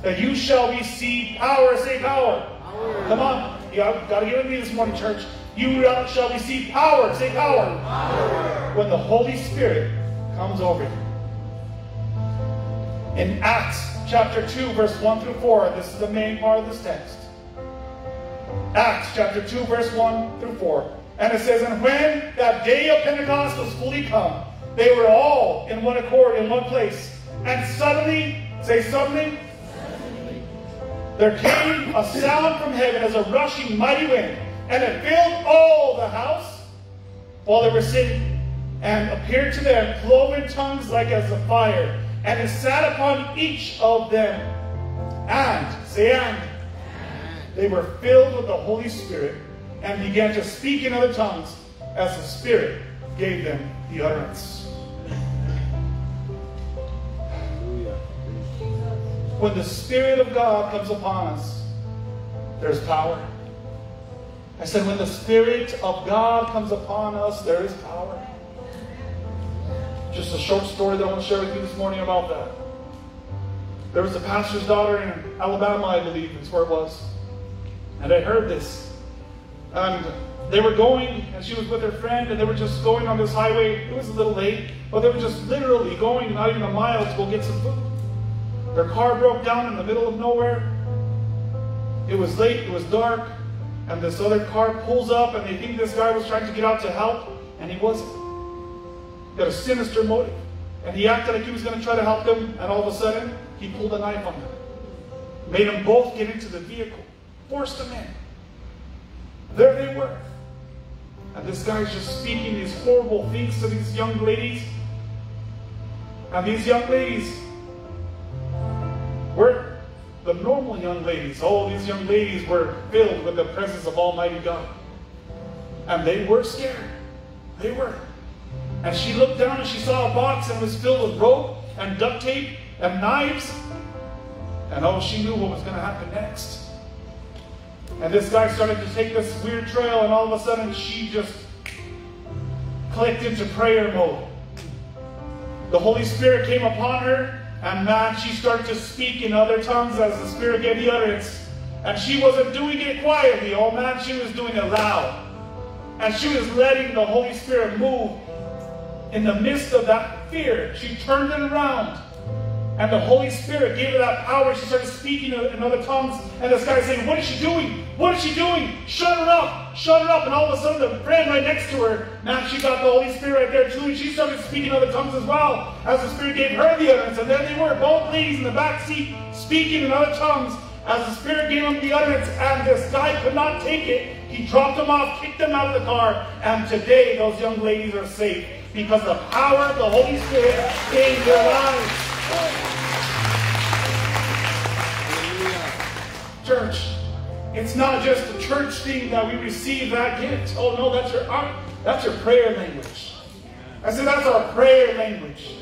that you shall receive power, say power. power. Come on, you got to give it me this morning, church. You shall receive power, say power. power. When the Holy Spirit comes over you. In Acts chapter 2, verse 1 through 4, this is the main part of this text. Acts chapter 2, verse 1 through 4. And it says, And when that day of Pentecost was fully come, they were all in one accord in one place. And suddenly, say suddenly, there came a sound from heaven as a rushing mighty wind, and it filled all the house while they were sitting, and appeared to them cloven tongues like as a fire, and it sat upon each of them. And, say and, they were filled with the Holy Spirit and began to speak in other tongues as the Spirit gave them the utterance. When the Spirit of God comes upon us, there's power. I said, when the Spirit of God comes upon us, there is power. Just a short story that I want to share with you this morning about that. There was a pastor's daughter in Alabama, I believe, is where it was. And I heard this. And they were going, and she was with her friend, and they were just going on this highway. It was a little late, but they were just literally going not even a mile to go get some food. Their car broke down in the middle of nowhere. It was late, it was dark, and this other car pulls up, and they think this guy was trying to get out to help, and he wasn't. He had a sinister motive. And he acted like he was going to try to help them, and all of a sudden, he pulled a knife on them. Made them both get into the vehicle forced them in. There they were. And this guy's just speaking these horrible things to these young ladies. And these young ladies were the normal young ladies. All these young ladies were filled with the presence of Almighty God. And they were scared. They were. And she looked down and she saw a box and was filled with rope and duct tape and knives. And oh, she knew what was going to happen next. And this guy started to take this weird trail, and all of a sudden she just clicked into prayer mode. The Holy Spirit came upon her, and man, she started to speak in other tongues as the Spirit gave the utterance. And she wasn't doing it quietly. Oh man, she was doing it loud. And she was letting the Holy Spirit move in the midst of that fear. She turned it around and the Holy Spirit gave her that power. She started speaking in other tongues. And this guy saying, What is she doing? What is she doing? Shut her up. Shut her up. And all of a sudden, the friend right next to her, now she got the Holy Spirit right there too. And she started speaking in other tongues as well. As the Spirit gave her the utterance. And there they were, both ladies in the back seat, speaking in other tongues. As the Spirit gave them the utterance. And this guy could not take it. He dropped them off, kicked them out of the car. And today, those young ladies are safe. Because the power of the Holy Spirit in their lives. Church, it's not just a church thing that we receive that gift. Oh no, that's your that's your prayer language. I said that's our prayer language.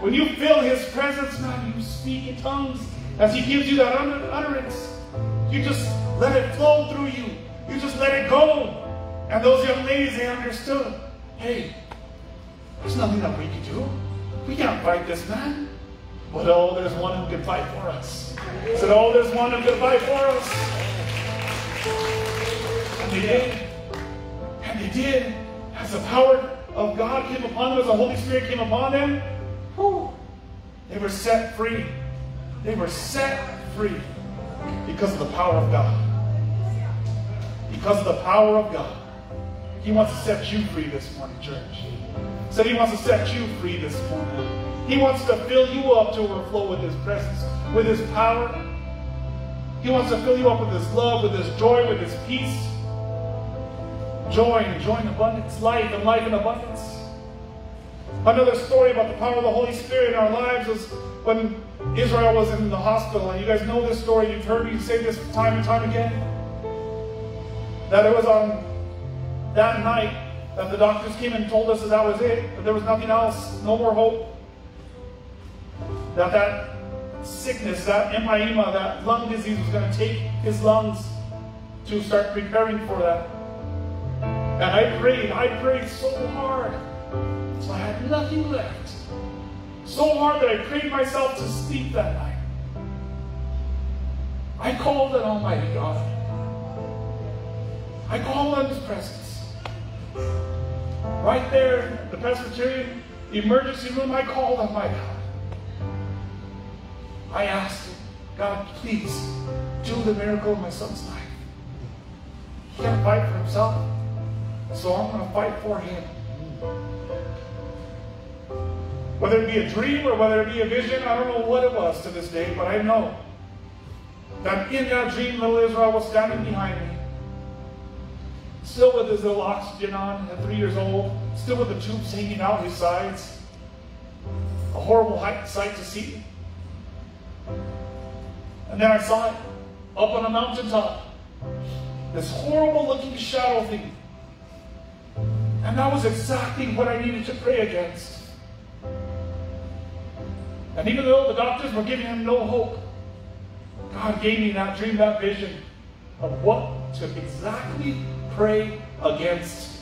When you feel His presence, man, you speak in tongues as He gives you that utterance. You just let it flow through you. You just let it go. And those young ladies, they understood. Hey, there's nothing that we can do. We can't fight this man. But oh, there's one who can fight for us. I said, oh, there's one who can fight for us. And they did. And they did. As the power of God came upon them, as the Holy Spirit came upon them, whew, they were set free. They were set free because of the power of God. Because of the power of God. He wants to set you free this morning, church. He Said he wants to set you free this morning. He wants to fill you up to overflow with his presence, with his power. He wants to fill you up with his love, with his joy, with his peace. Joy and joy in abundance, life and life in abundance. Another story about the power of the Holy Spirit in our lives is when Israel was in the hospital. And you guys know this story. You've heard me say this time and time again. That it was on that night that the doctors came and told us that that was it, that there was nothing else, no more hope. That that sickness, that empyema, that lung disease was going to take his lungs to start preparing for that. And I prayed, I prayed so hard. So I had nothing left. So hard that I prayed myself to sleep that night. I called on Almighty God. I called on His presence. Right there, the Presbyterian emergency room, I called on my God. I asked him, God, please do the miracle in my son's life. He can't fight for himself, so I'm going to fight for him. Whether it be a dream or whether it be a vision, I don't know what it was to this day, but I know that in that dream, little Israel was standing behind me. Still with his little oxygen on at three years old, still with the tubes hanging out his sides. A horrible sight to see. And then I saw it up on a mountaintop. This horrible looking shadow thing. And that was exactly what I needed to pray against. And even though the doctors were giving him no hope, God gave me that dream, that vision of what to exactly pray against.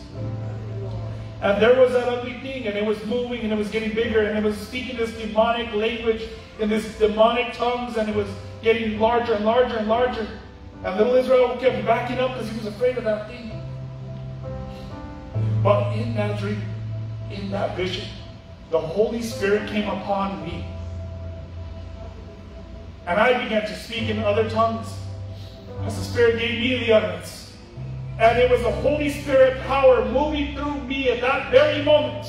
And there was that ugly thing, and it was moving, and it was getting bigger, and it was speaking this demonic language in this demonic tongues, and it was getting larger and larger and larger. And little Israel kept backing up because he was afraid of that thing. But in that dream, in that vision, the Holy Spirit came upon me. And I began to speak in other tongues as the Spirit gave me the utterance. And it was the Holy Spirit power moving through me at that very moment.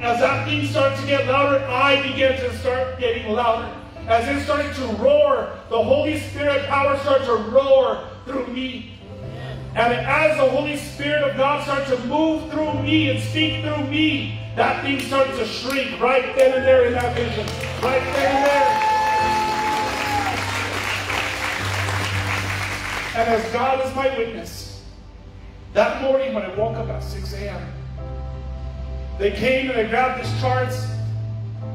As that thing started to get louder, I began to start getting louder. As it started to roar, the Holy Spirit power started to roar through me. And as the Holy Spirit of God started to move through me and speak through me, that thing started to shrink right then and there in that vision. Right then and there. And as God is my witness, that morning when I woke up at 6 a.m., they came and they grabbed these charts,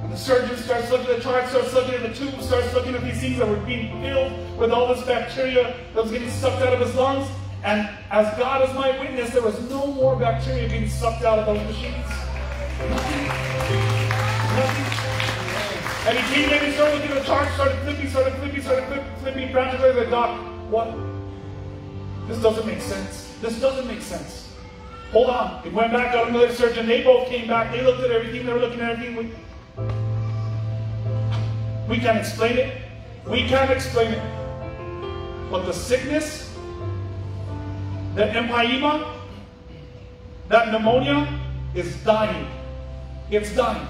and the surgeon starts looking at the charts, starts looking at the tube, starts looking at these things that were being filled with all this bacteria that was getting sucked out of his lungs. And as God is my witness, there was no more bacteria being sucked out of those machines. And he came in and started looking at the chart, started flipping, started flipping, started flipping, flipping was like, Doc, what? This doesn't make sense. This doesn't make sense. Hold on. It went back, got another surgeon. They both came back. They looked at everything. They were looking at everything. We, we can't explain it. We can't explain it. But the sickness, the empyema, that pneumonia is dying. It's dying.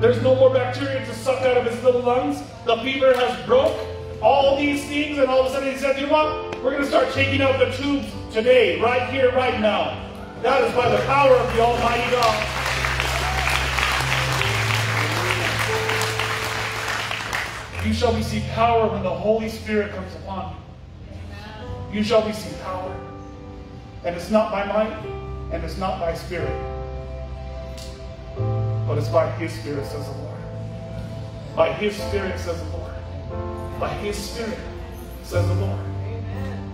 There's no more bacteria to suck out of his little lungs. The fever has broke. All these things, and all of a sudden he said, you know what? We're going to start taking out the tubes today, right here, right now. That is by the power of the Almighty God. You shall receive power when the Holy Spirit comes upon you. You shall receive power. And it's not by might, and it's not by spirit, but it's by His Spirit, says the Lord. By His Spirit, says the Lord. By His Spirit, says the Lord.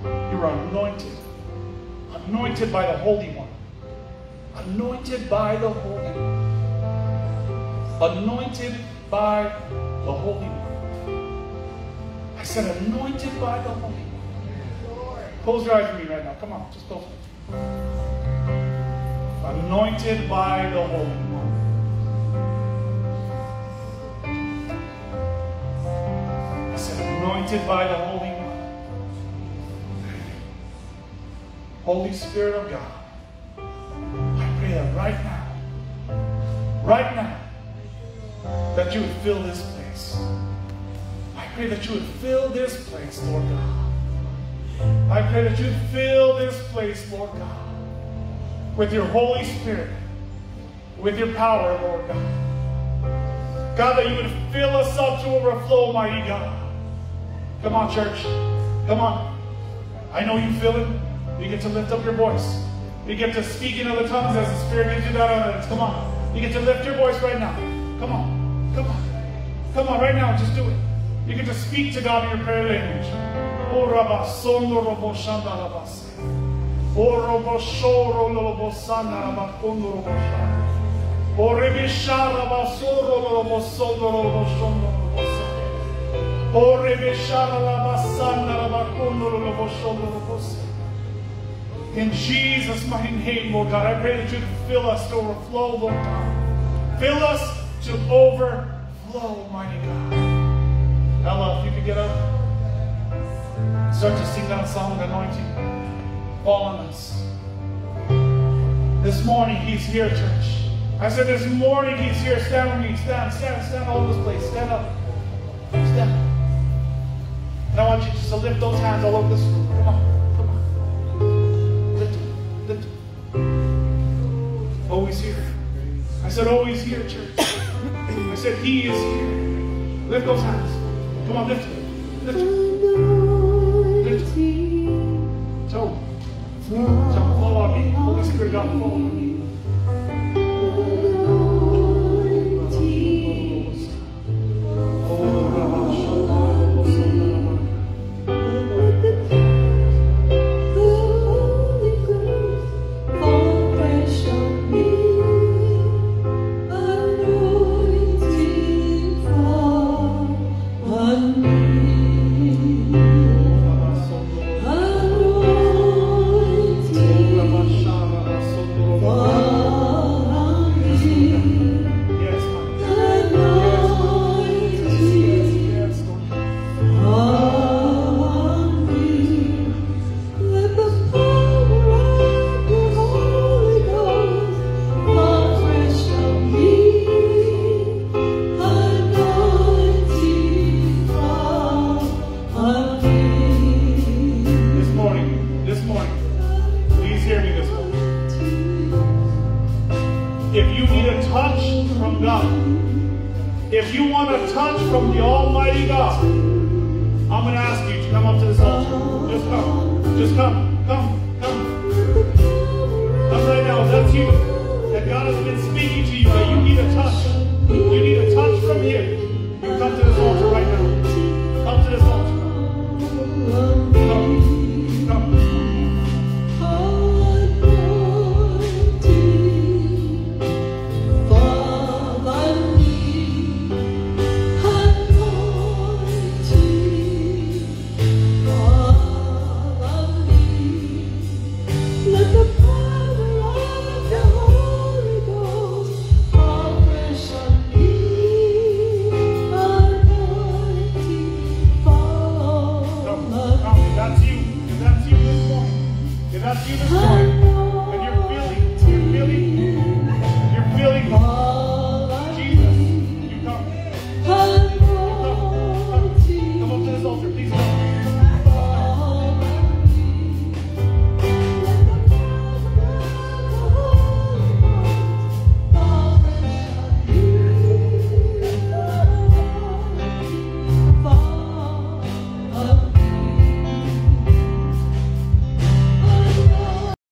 You are anointed. Anointed by the Holy One. Anointed by the Holy One. Anointed by the Holy One. I said, anointed by the Holy One. Close your eyes for me right now. Come on, just close. Anointed by the Holy One. I said, anointed by the Holy One. Holy Spirit of God, Right now, right now, that you would fill this place. I pray that you would fill this place, Lord God. I pray that you would fill this place, Lord God, with your Holy Spirit, with your power, Lord God. God, that you would fill us up to overflow, mighty God. Come on, church. Come on. I know you feel it. You get to lift up your voice. You get to speak in other tongues as the Spirit gives you that utterance. Come on. You get to lift your voice right now. Come on. Come on. Come on, right now. Just do it. You get to speak to God in your prayer language. Oh, Rabba, Sondo, Robo, Shanda, Rabba, Se. Oh, Robo, Shoro, Lobo, Sanda, Rabba, Kondo, Robo, Shanda. Oh, Rebe, Sha, Rabba, Soro, Lobo, Sondo, Robo, Shondo, Robo, Se. Oh, Rebe, Sha, Rabba, Sanda, Rabba, Kondo, Robo, Shondo, Robo, Se. In Jesus' mighty name, Lord God, I pray that you fill us to overflow, Lord God. Fill us to overflow, mighty God. Ella, if you could get up, start to sing that song of anointing. Fall on us. This morning, He's here, church. I said, this morning, He's here. Stand with me. Stand, stand, stand all over this place. Stand up. Stand. And I want you just to lift those hands all over this room. Come on. Always here. I said, always here, church. I said, He is here. Lift those hands. Come on, lift them. Lift them. Lift them. Tell them. Tell them, fall on me. Holy Spirit, God, fall me.